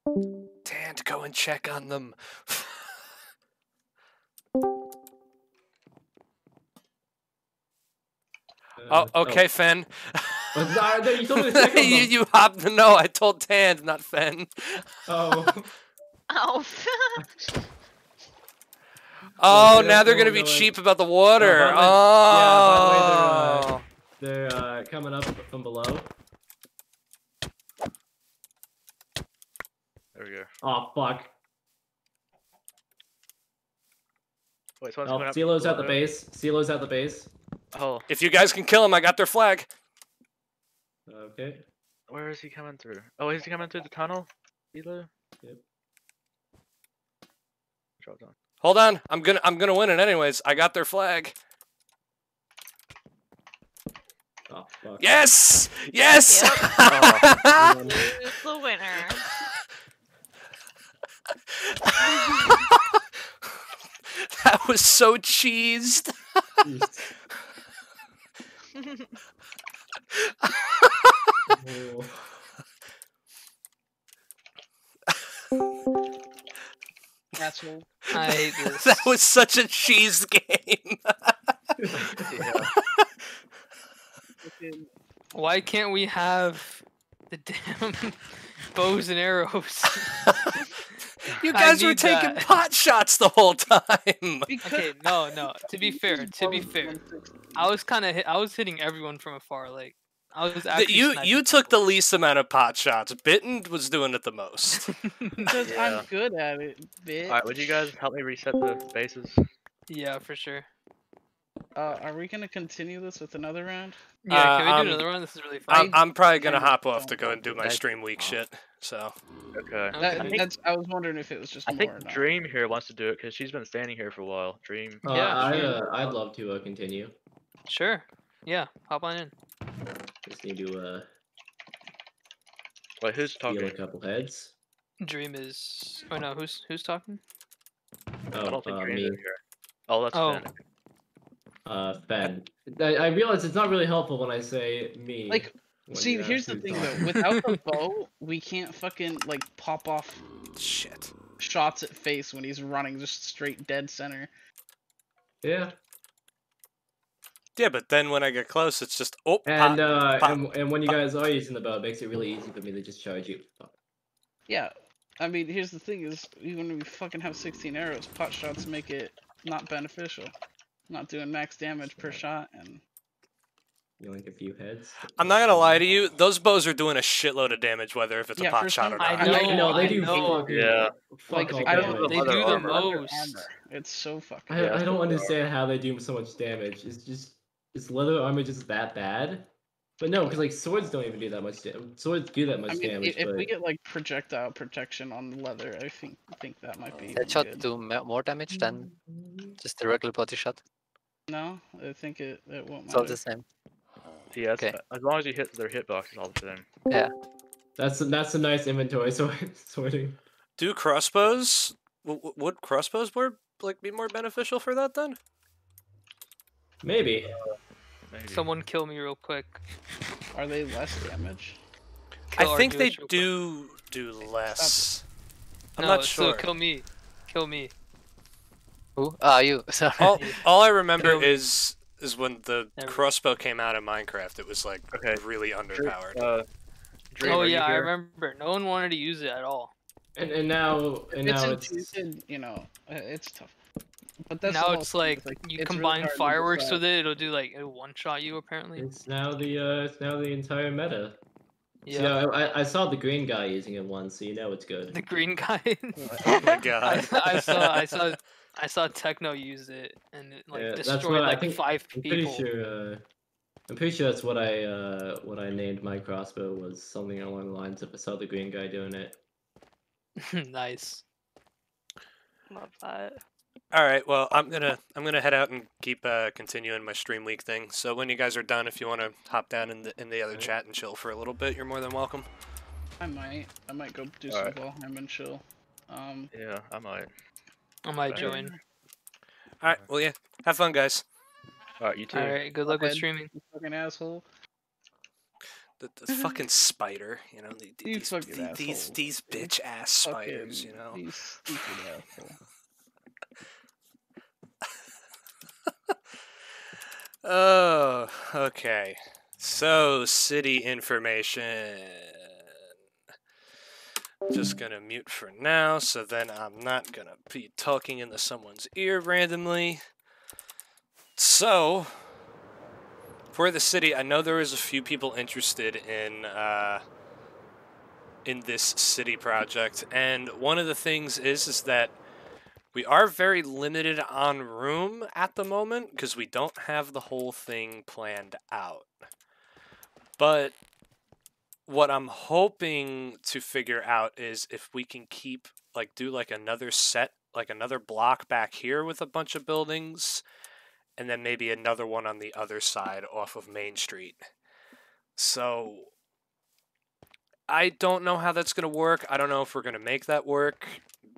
thank you Tant, go and check on them. Uh, oh, okay, Fen. Oh, no, no, you told me to check you, you hopped. No, I told Tand, not Fen. Oh. Oh. Oh, yeah, now they're gonna be no, cheap about the water. by the way- oh. yeah, by They're uh, coming up from below. There we go. Oh fuck. Wait, someone's Oh, coming up. Silo's at the base. Silo's at the base. Oh, if you guys can kill him, I got their flag. Okay. where is he coming through? Oh, is he coming through the tunnel? Silo? Yep. Drop down. Hold on, I'm gonna I'm gonna win it anyways. I got their flag. Oh fuck. Yes, yes. Oh. Who's the winner? that was so cheesed. Asshole. I hate this. that was such a cheese game. Why can't we have the damn bows and arrows? you guys were taking that. pot shots the whole time. Okay, no, no. To be fair, to be fair, I was kind of hit, I was hitting everyone from afar. Like I was Th- actually. you sniping you took the least amount of pot shots. Bitten was doing it the most. Because Yeah. I'm good at it, bitch. Alright, would you guys help me reset the bases? yeah, for sure. Uh, are we gonna continue this with another round? Yeah, Uh, can we do um, another one? This is really I'm, fun. I'm probably gonna hop off to go and do my stream week shit. So Okay. That, Okay. that's. I was wondering if it was just I more think or not. Dream here wants to do it because she's been standing here for a while. Dream. Uh, Yeah, I, sure. uh, I'd love to uh, continue. Sure. Yeah, hop on in. Just need to uh, Wait, who's steal talking? a couple heads. Dream is. Oh no, who's who's talking? I Oh, don't think uh, Dream's me. in here. Oh, that's Oh. Ben. Uh, Ben. I, I realize it's not really helpful when I say me. Like, See, here's the thing talking. though. Without the bow, we can't fucking like pop off shit. shots at face when he's running just straight dead center. Yeah. Yeah, but then when I get close, it's just oh. And pot. uh, pop, and, and when you guys are using the bow, it makes it really easy for me to just charge you. Yeah, I mean, here's the thing: is even when we fucking have 16 arrows, pot shots make it not beneficial. Not doing max damage per shot, and You like a few heads. I'm not gonna lie to you. Those bows are doing a shitload of damage, whether if it's Yeah, a pot shot some- or I not. know, I know they I do. know. fucking- Yeah. fuck like all I don't- don't. They do the armor. most. It's so fucking. I, Yeah, I don't understand how they do so much damage. It's just is leather armor just that bad? But no, because like swords don't even do that much damage. Swords do that much I mean, damage, if but we get like projectile protection on the leather, I think I think that might be. That shot good. do more damage than mm-hmm. just the regular body shot. No, I think it it won't It's all the same. Yeah, Okay. as long as you hit their hitboxes all the same. Yeah. That's that's a nice inventory so sorting. Do crossbows? w- w- Would crossbows more like be more beneficial for that then? Maybe. Maybe. Someone kill me real quick. Are they less damage? Kill I think they Arduous real quick. do do less. I'm no, not still sure. kill me. Kill me. Who? Ah, you. Sorry. all, all I remember Kill is is when the crossbow came out in Minecraft. It was like Okay. really underpowered. uh, Dream, oh yeah, I remember. No one wanted to use it at all. And and now and it's now it's enchanted, you know, uh, it's tough. But that's now it's like, it's you it's really combine hard fireworks with it, it'll do like it'll one shot you apparently. it's now the uh it's now the entire meta. Yeah. Yeah, I, I- I saw the green guy using it once, so you know it's good. The green guy. oh my I, god. I saw I saw I saw Techno use it and it like Yeah, that's destroyed what I like think- five I'm pretty people. sure. Uh, I'm pretty sure that's what I uh, what I named my crossbow was something along the lines of I saw the green guy doing it. nice. Love that. All right. Well, I'm gonna I'm gonna head out and keep uh, continuing my stream week thing. So when you guys are done, if you want to hop down in the in the other chat and chill for a little bit, you're more than welcome. I might, I might go do some Alright. Valheim and chill. Um, Yeah, I might. I might Alright. join. All right. Well, yeah. Have fun, guys. Alright, you too. All right. Good luck with ahead. streaming. you fucking asshole. The, the fucking spider, you know, the, You these, fucking the- these asshole. these bitch ass spiders, you Fucking- know. You stupid asshole. Oh, okay. So, city information. Just gonna mute for now, so then I'm not gonna be talking into someone's ear randomly. So, for the city, I know there is a few people interested in uh, in this city project, and one of the things is is that we are very limited on room at the moment because we don't have the whole thing planned out. But what I'm hoping to figure out is if we can keep like do like another set, like another block back here with a bunch of buildings and then maybe another one on the other side off of Main Street. So I don't know how that's going to work. I don't know if we're going to make that work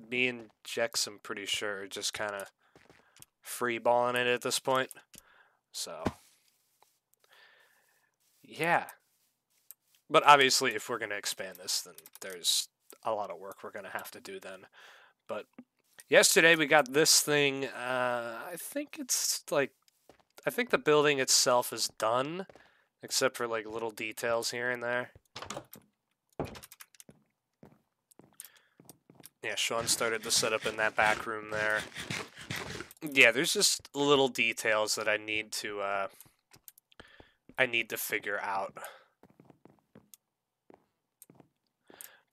me and Jex, I'm pretty sure, are just kind of free balling it at this point. So, yeah. But obviously, if we're going to expand this, then there's a lot of work we're going to have to do then. But yesterday we got this thing. Uh, I think it's like, I think the building itself is done, except for like little details here and there. Yeah, Sean started the setup in that back room there. Yeah, there's just little details that I need to uh I need to figure out.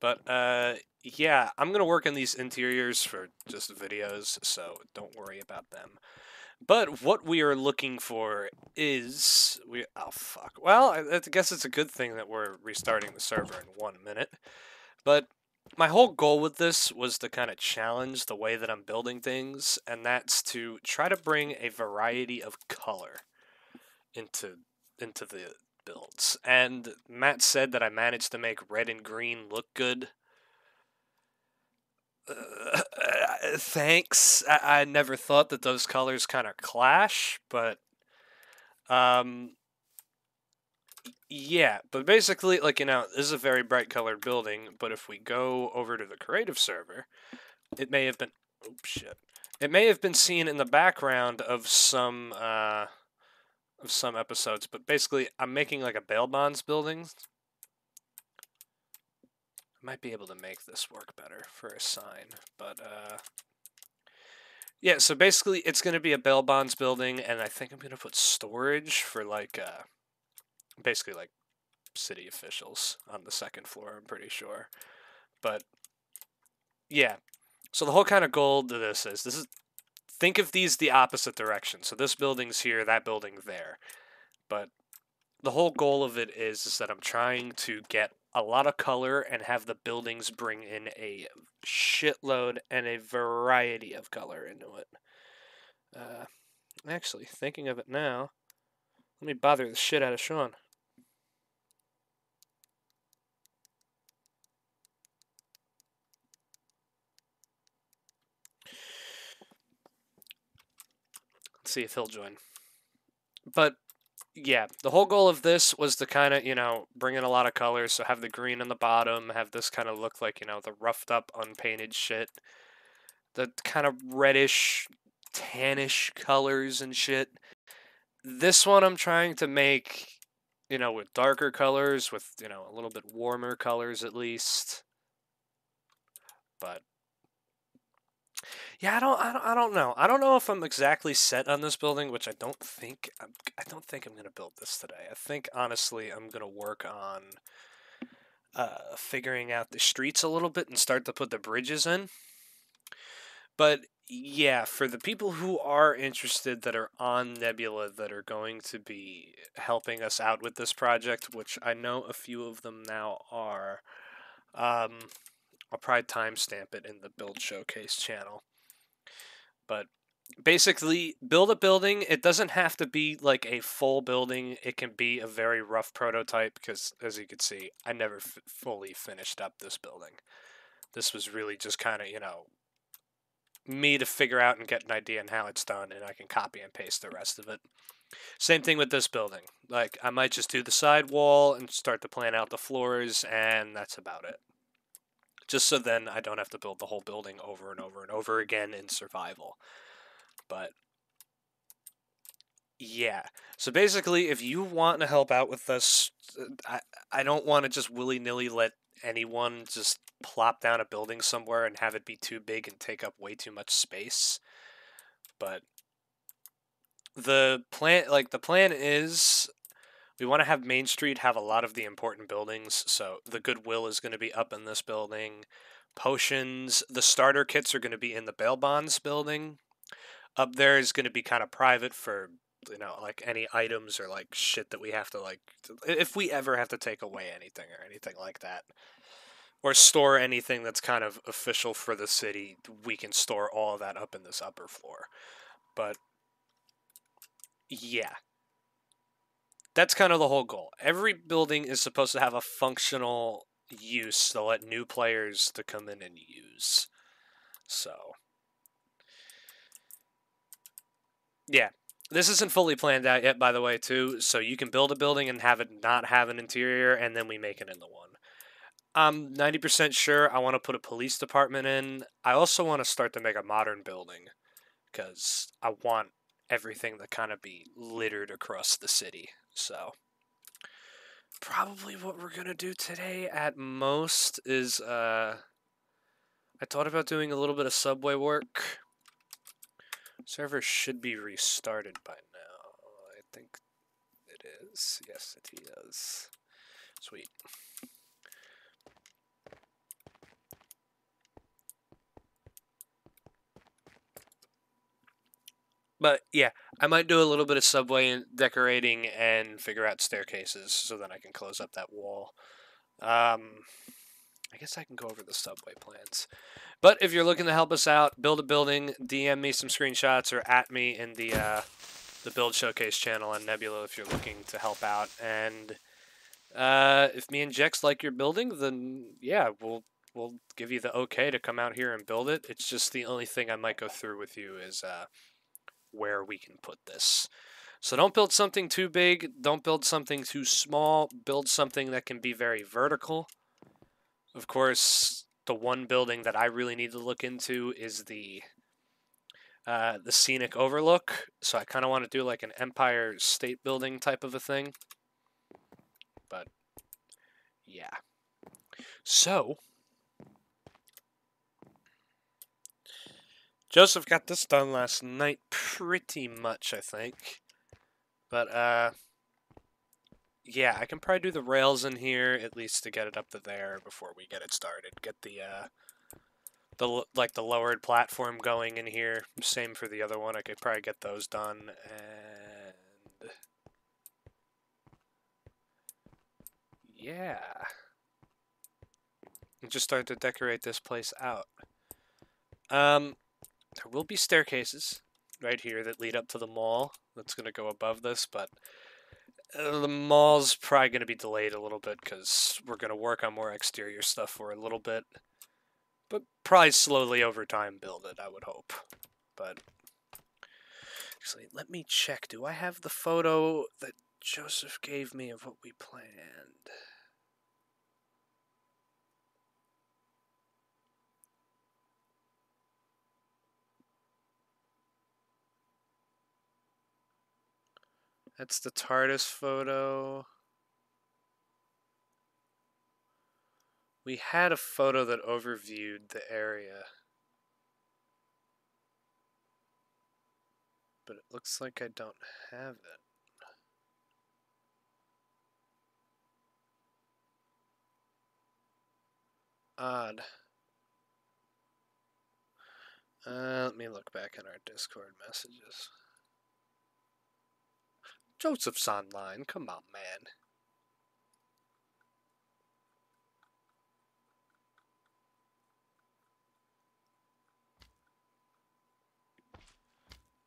But uh yeah, I'm going to work on these interiors for just videos, so don't worry about them. But what we are looking for is we oh fuck. Well, I, I guess it's a good thing that we're restarting the server in 1 minute. But my whole goal with this was to kind of challenge the way that I'm building things, and that's to try to bring a variety of color into into the builds. And Matt said that I managed to make red and green look good. Uh, thanks. I, I never thought that those colors kind of clash, but um yeah, but basically, like, you know, this is a very bright colored building, but if we go over to the creative server, it may have been, oh shit, it may have been seen in the background of some, uh, of some episodes, but basically, I'm making like a bail bonds building. I might be able to make this work better for a sign, but, uh, yeah, so basically, it's going to be a bail bonds building, and I think I'm going to put storage for like, uh, basically like city officials on the second floor, I'm pretty sure. But yeah. So the whole kind of goal to this is this is think of these the opposite direction. So this building's here, that building there. But the whole goal of it is, is that I'm trying to get a lot of color and have the buildings bring in a shitload and a variety of color into it. Uh, actually, thinking of it now, let me bother the shit out of Sean. See if he'll join. But yeah, the whole goal of this was to kind of, you know, bring in a lot of colors. So have the green on the bottom, have this kind of look like, you know, the roughed up, unpainted shit. The kind of reddish, tannish colors and shit. This one I'm trying to make, you know, with darker colors, with, you know, a little bit warmer colors at least. But yeah, I don't, I don't, I don't know. I don't know if I'm exactly set on this building, which I don't think. I'm, I don't think I'm gonna build this today. I think honestly, I'm gonna work on uh, figuring out the streets a little bit and start to put the bridges in. But yeah, for the people who are interested that are on Nebula that are going to be helping us out with this project, which I know a few of them now are, um, I'll probably timestamp it in the build showcase channel. But basically, build a building. It doesn't have to be like a full building. It can be a very rough prototype because, as you can see, I never fully finished up this building. This was really just kind of, you know, me to figure out and get an idea on how it's done, and I can copy and paste the rest of it. Same thing with this building. Like I might just do the side wall and start to plan out the floors, and that's about it. Just so then I don't have to build the whole building over and over and over again in survival. But yeah. So basically, if you want to help out with this, uh, I I don't want to just willy nilly let anyone just plop down a building somewhere and have it be too big and take up way too much space. But the plan, like the plan is, we want to have Main Street have a lot of the important buildings. So the Goodwill is going to be up in this building. Potions, the starter kits are going to be in the bail bonds building. Up there is going to be kind of private for you know like any items or like shit that we have to like if we ever have to take away anything or anything like that or store anything that's kind of official for the city we can store all of that up in this upper floor but yeah that's kind of the whole goal every building is supposed to have a functional use to let new players to come in and use so yeah this isn't fully planned out yet, by the way, too. So you can build a building and have it not have an interior, and then we make it into one. I'm 90% sure I want to put a police department in. I also want to start to make a modern building because I want everything to kind of be littered across the city. So probably what we're going to do today at most is uh I thought about doing a little bit of subway work. Server should be restarted by now. I think it is. Yes, it is. Sweet. But yeah, I might do a little bit of subway decorating and figure out staircases so then I can close up that wall. Um, I guess I can go over the subway plans. But if you're looking to help us out, build a building, DM me some screenshots or at me in the uh, the build showcase channel on Nebula if you're looking to help out. And uh, if me and Jex like your building, then yeah, we'll we'll give you the okay to come out here and build it. It's just the only thing I might go through with you is uh, where we can put this. So don't build something too big. Don't build something too small. Build something that can be very vertical. Of course, the one building that I really need to look into is the uh, the scenic overlook. So I kind of want to do like an Empire State Building type of a thing. But yeah. So Joseph got this done last night pretty much, I think. But uh yeah, I can probably do the rails in here at least to get it up to there before we get it started. Get the uh, the like the lowered platform going in here. Same for the other one. I could probably get those done and yeah, and just start to decorate this place out. Um, there will be staircases right here that lead up to the mall. That's gonna go above this, but uh, the mall's probably going to be delayed a little bit because we're going to work on more exterior stuff for a little bit. But probably slowly over time build it, I would hope. But actually, let me check. Do I have the photo that Joseph gave me of what we planned? That's the TARDIS photo. We had a photo that overviewed the area. But it looks like I don't have it. Odd. Uh, let me look back in our Discord messages. Joseph's online. Come on, man.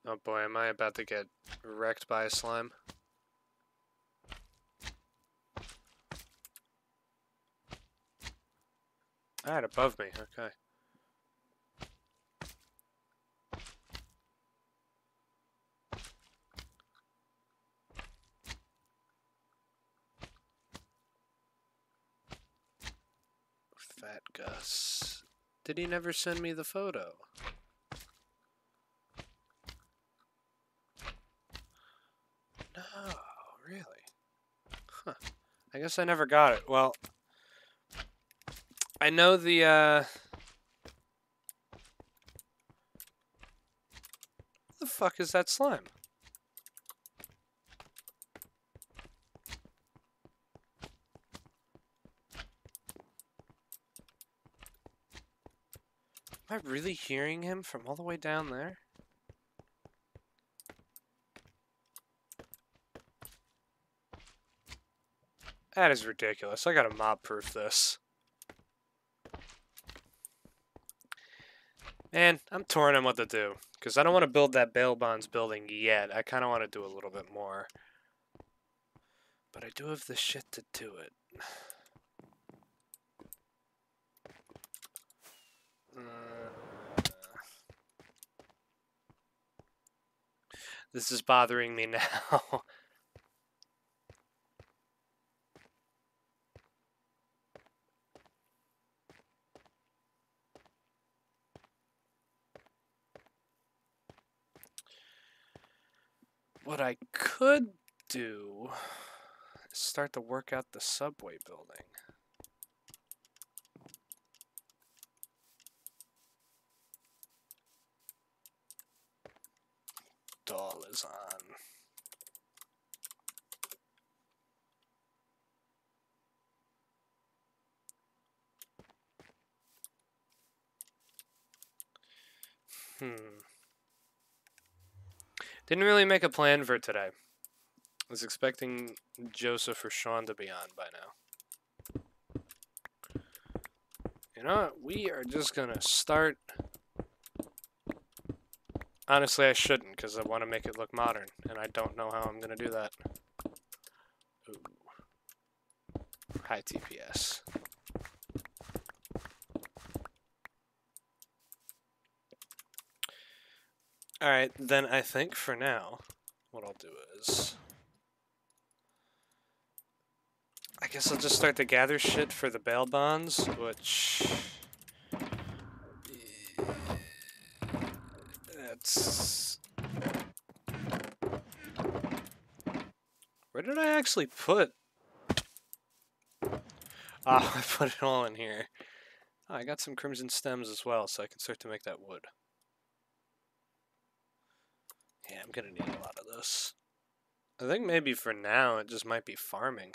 Oh boy, am I about to get wrecked by a slime? Alright, above me, okay. Gus. Did he never send me the photo? No, really? Huh. I guess I never got it. Well, I know the, uh... The fuck is that slime? Am I really hearing him from all the way down there? That is ridiculous. I gotta mob proof this. Man, I'm torn on what to do. Because I don't want to build that bail bonds building yet. I kind of want to do a little bit more. But I do have the shit to do it. This is bothering me now. what I could do is start to work out the subway building. On. Hmm. Didn't really make a plan for today. I was expecting Joseph or Sean to be on by now. You know what? We are just gonna start. Honestly, I shouldn't because I want to make it look modern, and I don't know how I'm gonna do that. Ooh. High TPS. Alright, then I think for now, what I'll do is... I guess I'll just start to gather shit for the bail bonds, which... That's... Where did I actually put... Ah, I put it all in here. Oh, I got some crimson stems as well, so I can start to make that wood. Yeah, I'm gonna need a lot of this. I think maybe for now it just might be farming.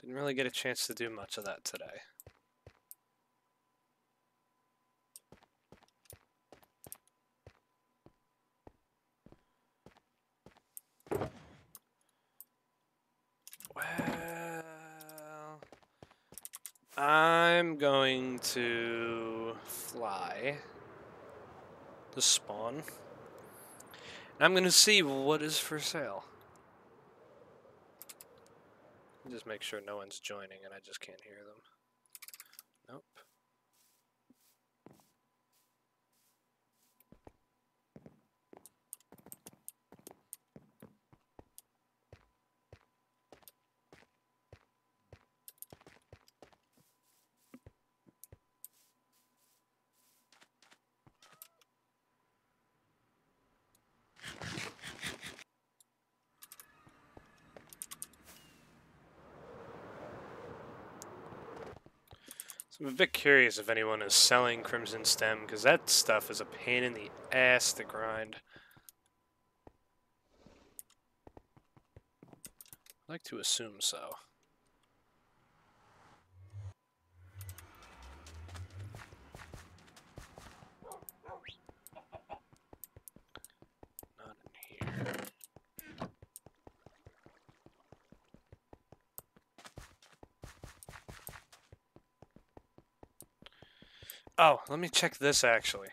Didn't really get a chance to do much of that today. Well, I'm going to fly to spawn. And I'm going to see what is for sale. Just make sure no one's joining and I just can't hear them. Nope. So I'm a bit curious if anyone is selling Crimson Stem, because that stuff is a pain in the ass to grind. I'd like to assume so. Not in here. Oh, let me check this actually.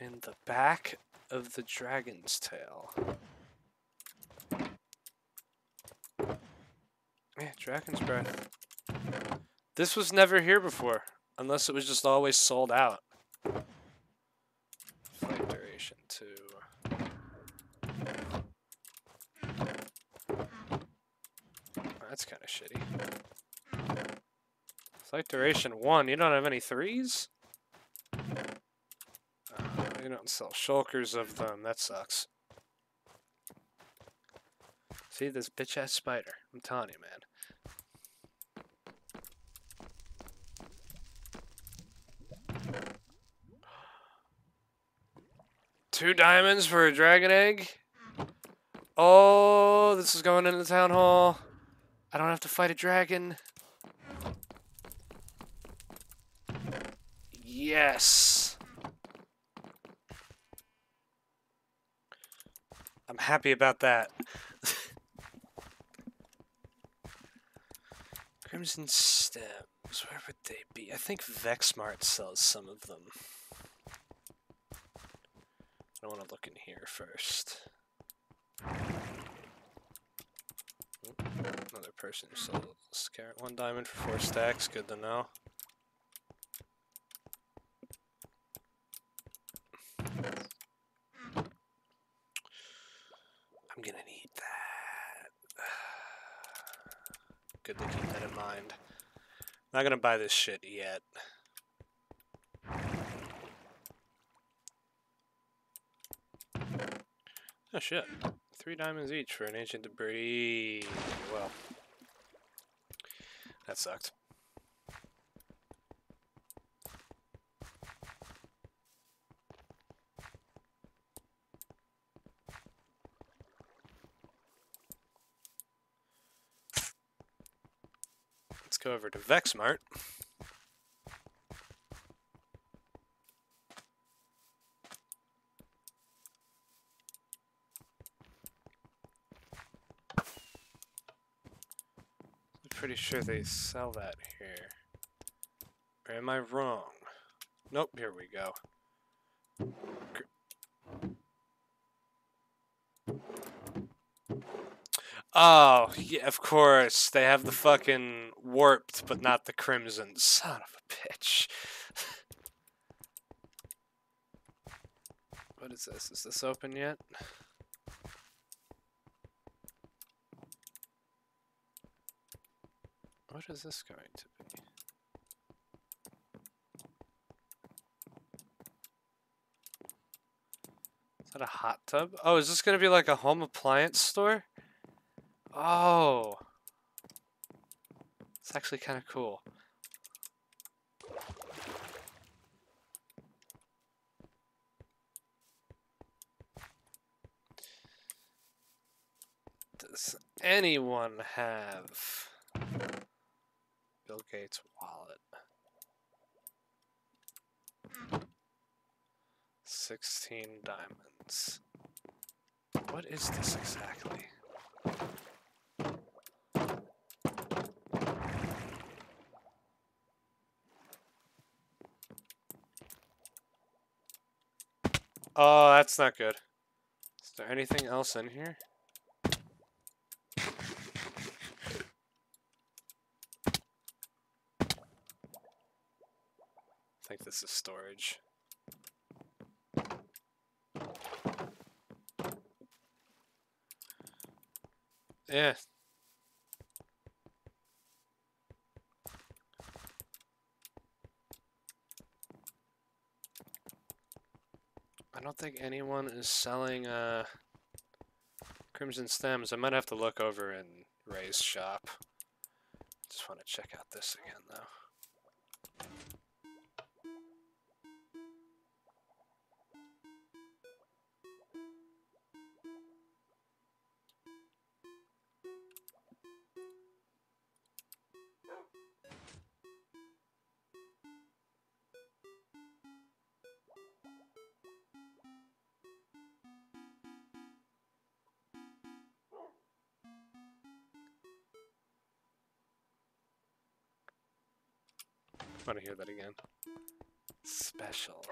In the back of the dragon's tail. Yeah, dragon's breath. This was never here before, unless it was just always sold out. Flight duration two. that's kind of shitty. Flight duration one. You don't have any threes? Uh, you don't sell shulkers of them. That sucks. See this bitch ass spider. I'm telling you, man. Two diamonds for a dragon egg? Oh, this is going into the town hall. I don't have to fight a dragon. Yes. I'm happy about that. Crimson stems, where would they be? I think Vexmart sells some of them. I want to look in here first. Another person who sells carrot. One diamond for four stacks. Good to know. I'm gonna need that. Good to keep that in mind. Not gonna buy this shit yet. Oh shit. Three diamonds each for an ancient debris. Well, that sucked. Go over to Vexmart. Pretty sure they sell that here. Or am I wrong? Nope, here we go. Cr- Oh, yeah, of course. They have the fucking warped, but not the crimson. Son of a bitch. what is this? Is this open yet? What is this going to be? Is that a hot tub? Oh, is this going to be like a home appliance store? Oh. It's actually kind of cool. Does anyone have Bill Gates' wallet? 16 diamonds. What is this exactly? Oh, that's not good. Is there anything else in here? I think this is storage. Yeah. Don't think anyone is selling uh Crimson Stems. I might have to look over in Ray's shop. Just want to check out this again though. Hear that again. Special.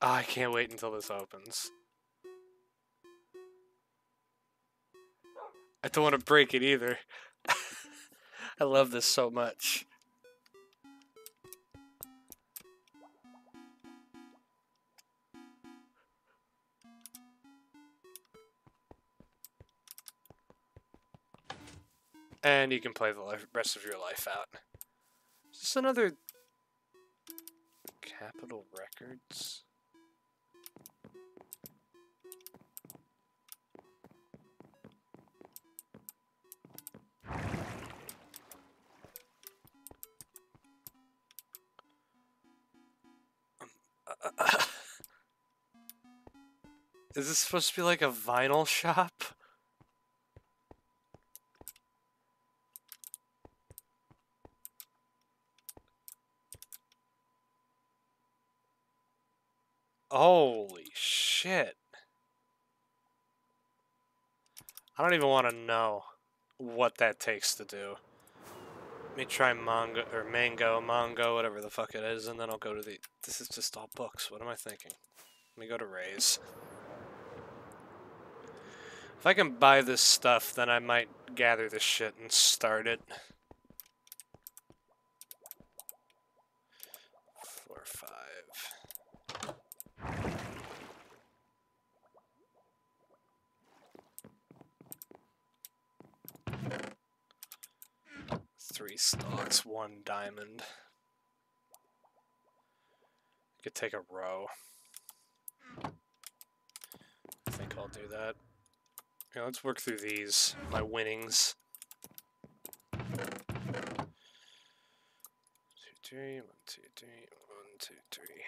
Ah, I can't wait until this opens. I don't want to break it either. I love this so much. And you can play the rest of your life out. Is this another Capitol Records? Um, is this supposed to be like a vinyl shop? Holy shit. I don't even want to know what that takes to do. Let me try Mongo or Mango, mango, whatever the fuck it is, and then I'll go to the. This is just all books. What am I thinking? Let me go to Ray's. If I can buy this stuff, then I might gather this shit and start it. Four, five. Three stocks, one diamond. Could take a row. I think I'll do that. Yeah, let's work through these, my winnings. Two, three, one, two, three, one, two, three.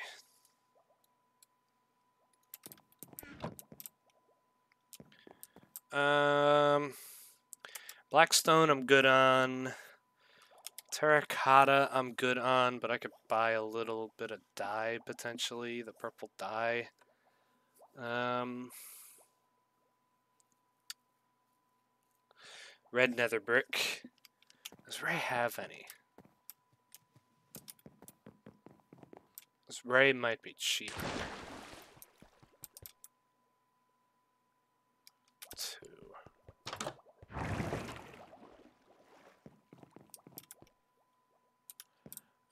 Um, Blackstone, I'm good on. Terracotta, I'm good on, but I could buy a little bit of dye potentially, the purple dye. Um, red nether brick. Does Ray have any? This Ray might be cheap. Two.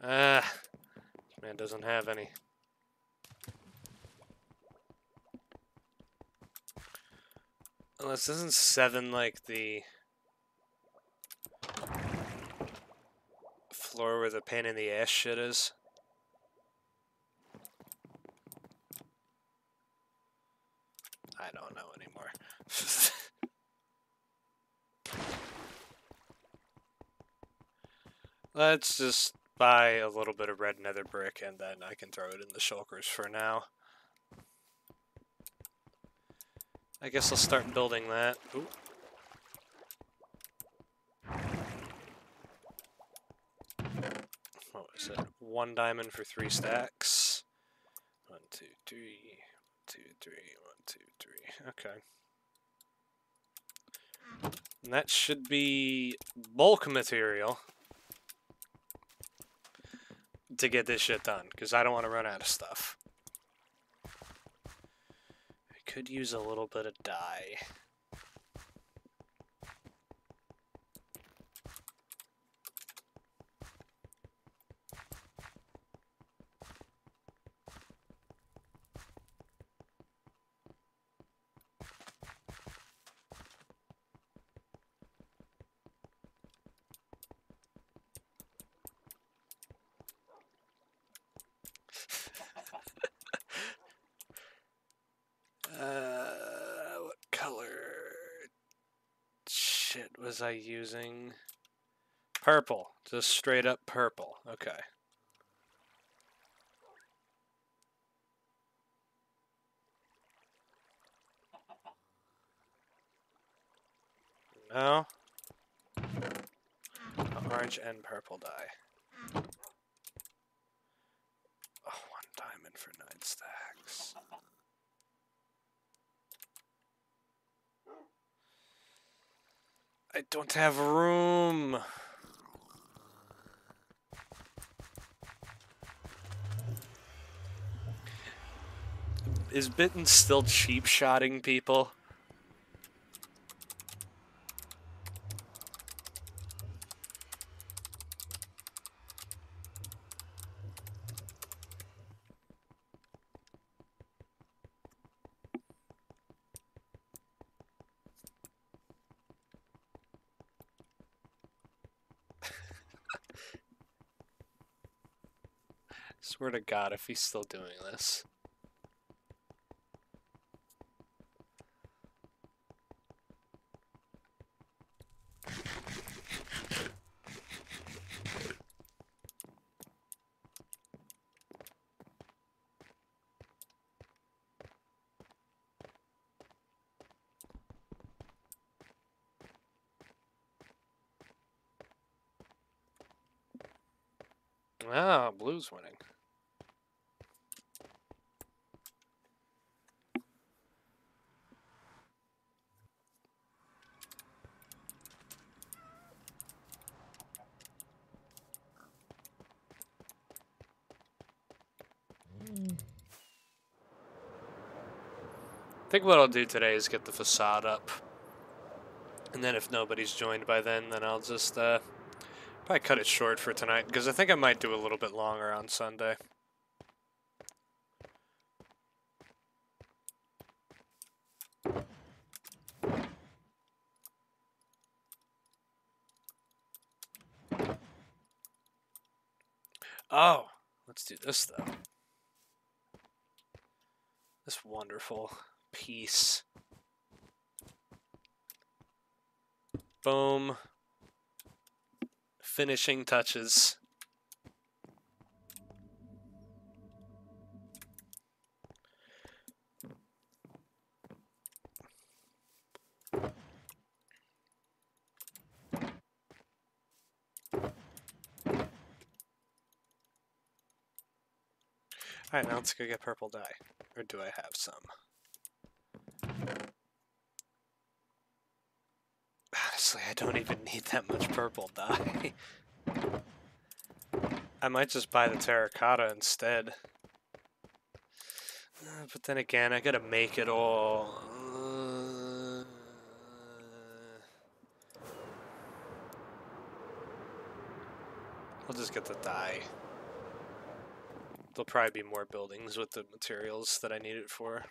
Ah, this man doesn't have any. Unless isn't seven like the floor where the pain in the ass shit is? I don't know anymore. Let's just buy a little bit of red nether brick and then I can throw it in the shulkers for now. I guess I'll start building that. Ooh. What was it? One diamond for three stacks. One, two, three. Two, three. One, two, three. Okay. And that should be bulk material to get this shit done, because I don't want to run out of stuff. I could use a little bit of dye. Uh, what color? Shit, was I using? Purple, just straight up purple. Okay. No. Orange and purple dye. Oh, one diamond for nine stacks. I don't have room. Is Bitten still cheap shotting people? Swear to God, if he's still doing this. Ah, blue's winning. I think what I'll do today is get the facade up. And then if nobody's joined by then, then I'll just uh, probably cut it short for tonight because I think I might do a little bit longer on Sunday. Oh, let's do this though. This wonderful Boom. Finishing touches. Alright, now let's go get purple dye. Or do I have some? Honestly, I don't even need that much purple dye. I might just buy the terracotta instead. Uh, but then again, I gotta make it all. Uh, I'll just get the dye. There'll probably be more buildings with the materials that I need it for.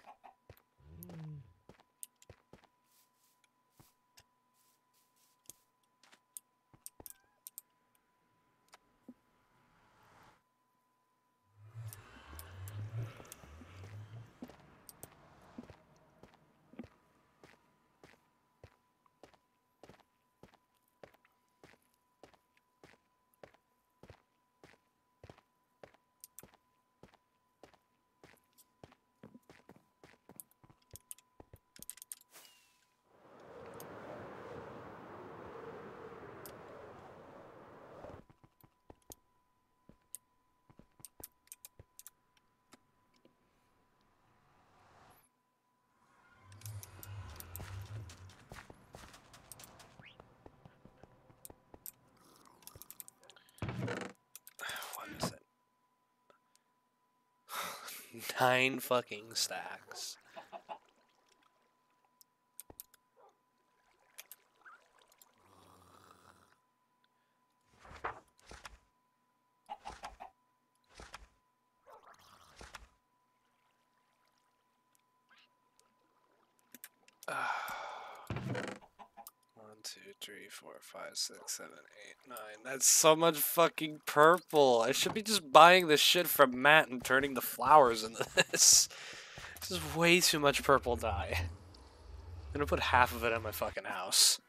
What is it? Nine fucking stacks. One, two, three, four, five, six, seven, eight, nine. That's so much fucking purple. I should be just buying this shit from Matt and turning the flowers into this. This is way too much purple dye. I'm gonna put half of it in my fucking house.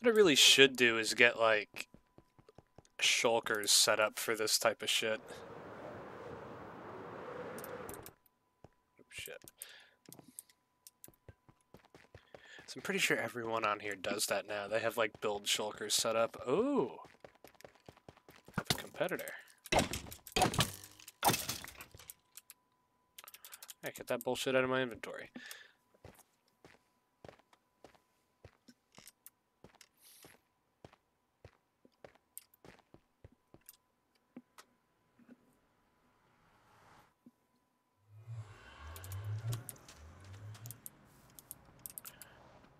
What I really should do is get like shulkers set up for this type of shit. Oh, shit. So I'm pretty sure everyone on here does that now. They have like build shulkers set up. Oh, have a competitor. Hey, get that bullshit out of my inventory.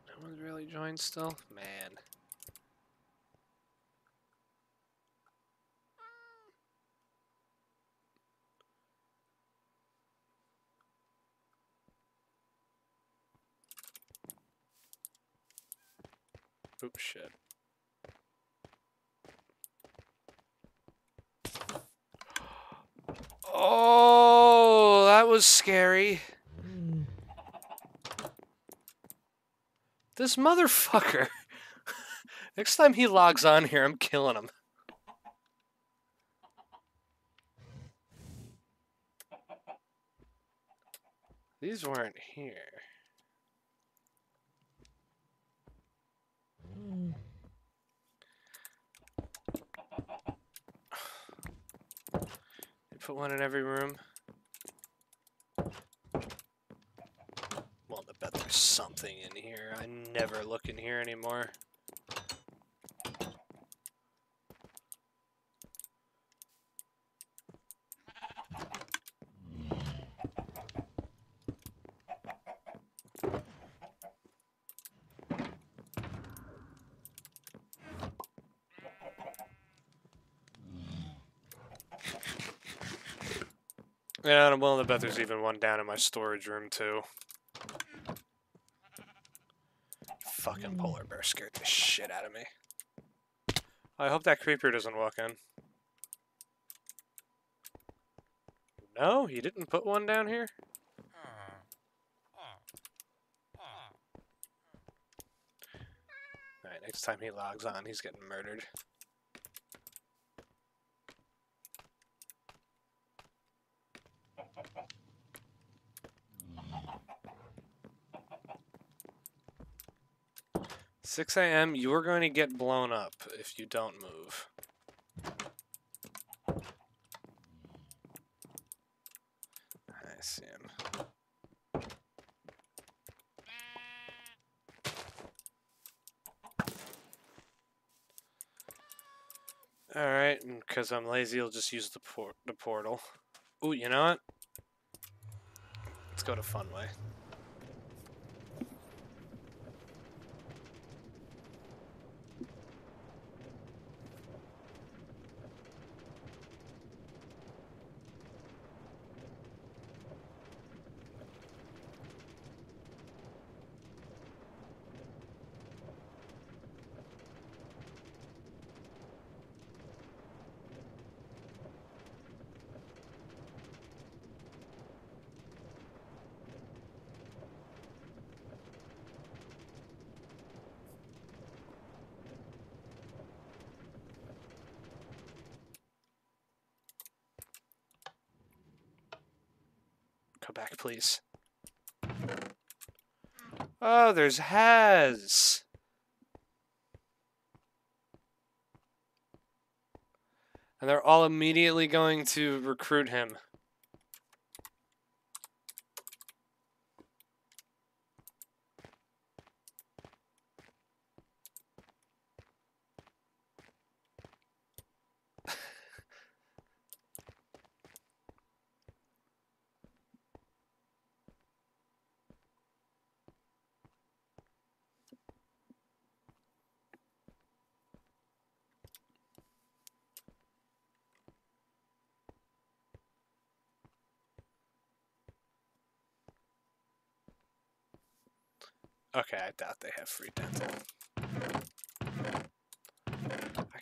No one's really joined still? Man. Oops, shit. Oh, that was scary. This motherfucker. Next time he logs on here, I'm killing him. These weren't here. They put one in every room. Well, I bet there's something in here. I never look in here anymore. And I'm willing to bet there's even one down in my storage room too. Fucking polar bear scared the shit out of me. I hope that creeper doesn't walk in. No, he didn't put one down here? Alright, next time he logs on, he's getting murdered. Six AM, you're going to get blown up if you don't move. I see him. Alright, because I'm lazy, I'll just use the port the portal. Ooh, you know what? Let's go to Funway. Please. Oh, there's Has. And they're all immediately going to recruit him. Okay, I doubt they have free dental. I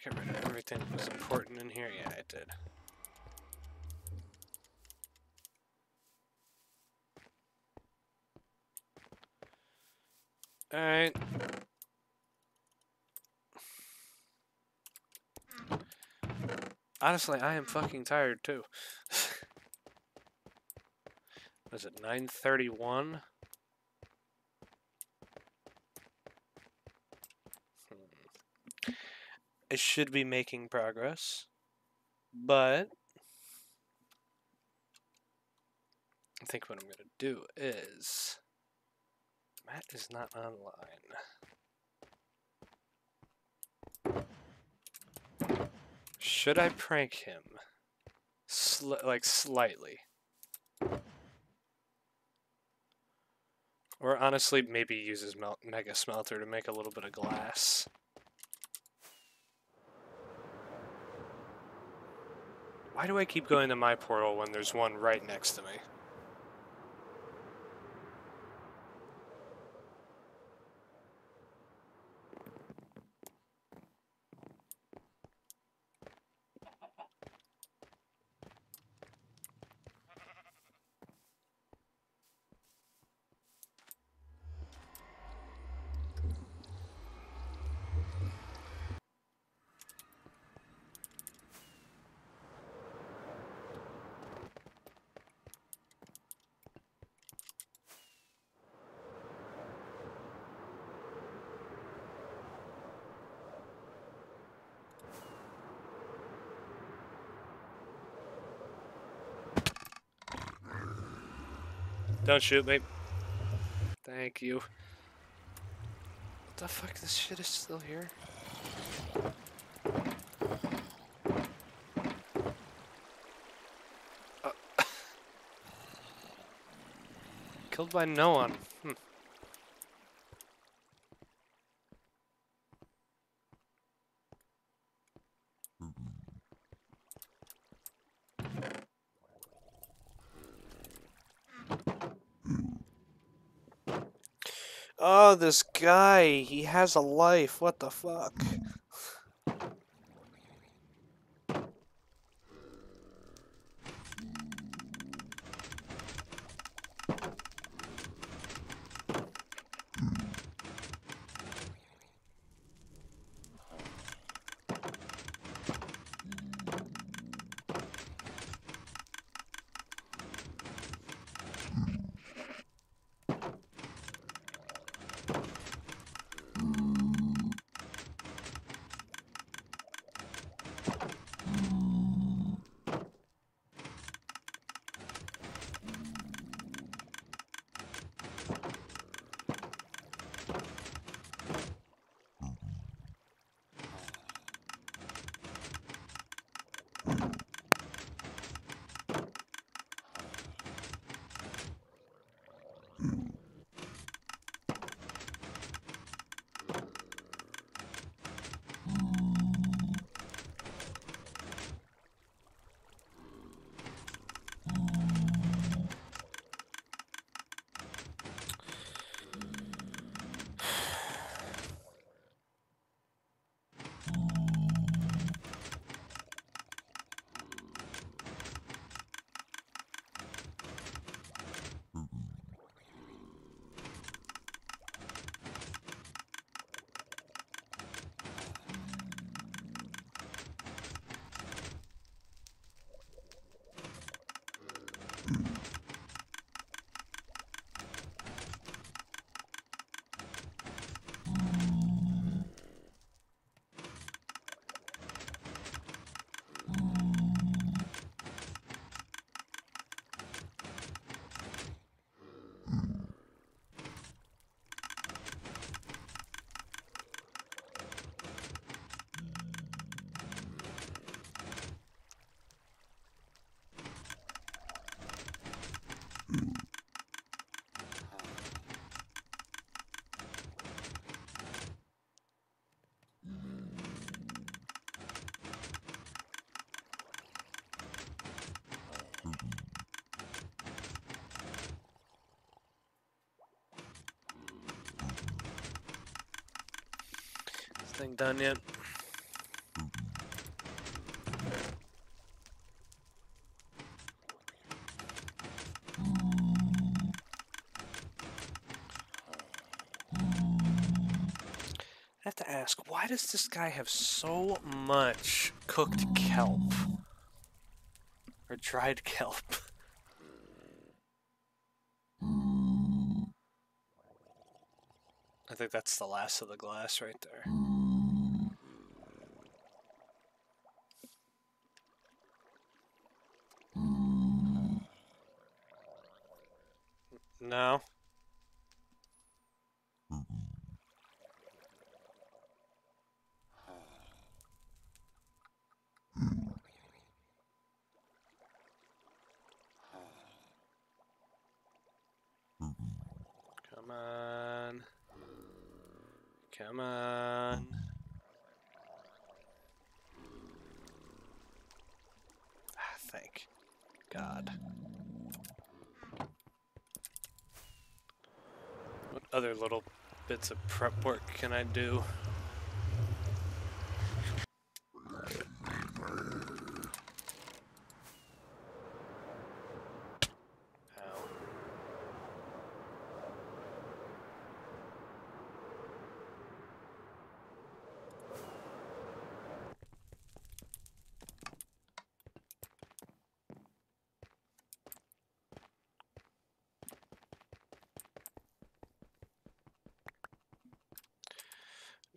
got rid of everything that was important in here. Yeah, I did. Alright. Honestly, I am fucking tired too. Was it 931? Should be making progress, but I think what I'm going to do is Matt is not online. Should I prank him? Like slightly. Or honestly, maybe use his mega smelter to make a little bit of glass. Why do I keep going to my portal when there's one right next to me? Don't shoot me. Thank you. What the fuck? This shit is still here? Uh, Killed by no one. Hmm. Oh, this guy. He has a life. What the fuck? Done yet? I have to ask, why does this guy have so much cooked kelp? Or dried kelp? I think that's the last of the glass right there. No. Come on. Come on. Ah, thank God. What other little bits of prep work can I do? Ow.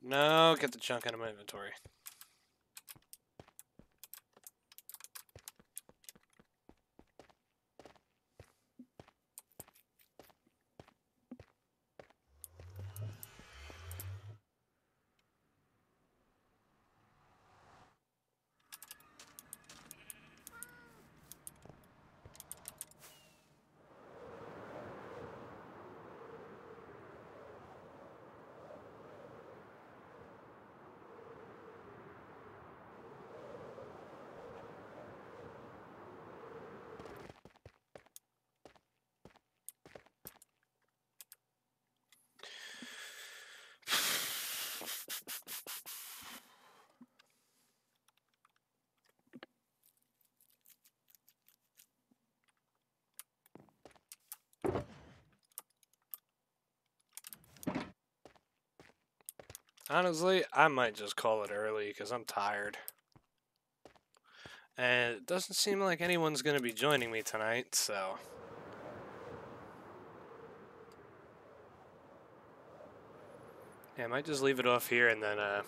No, get the junk out of my inventory. Honestly, I might just call it early because I'm tired. And it doesn't seem like anyone's going to be joining me tonight, so. Yeah, I might just leave it off here and then uh,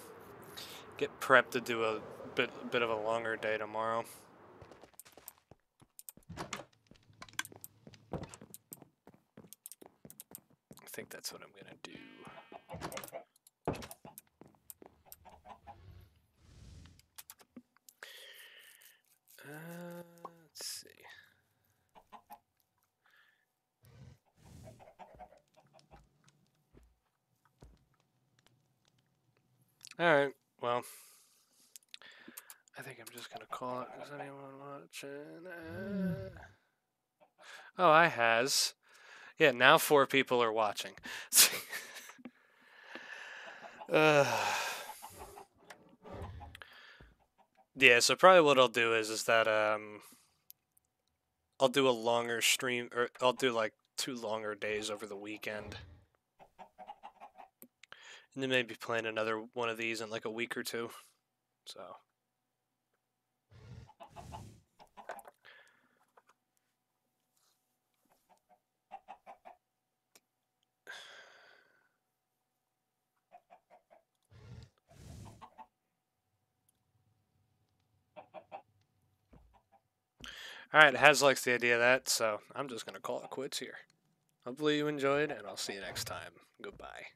get prepped to do a bit, bit of a longer day tomorrow. I think that's what I'm going to do. Uh, let's see. All right. Well, I think I'm just gonna call it. Is anyone watching? Uh, oh, I has. Yeah, now four people are watching. uh, yeah, so probably what I'll do is is that um I'll do a longer stream or I'll do like two longer days over the weekend. And then maybe plan another one of these in like a week or two. So Alright, Has likes the idea of that, so I'm just gonna call it quits here. Hopefully you enjoyed, and I'll see you next time. Goodbye.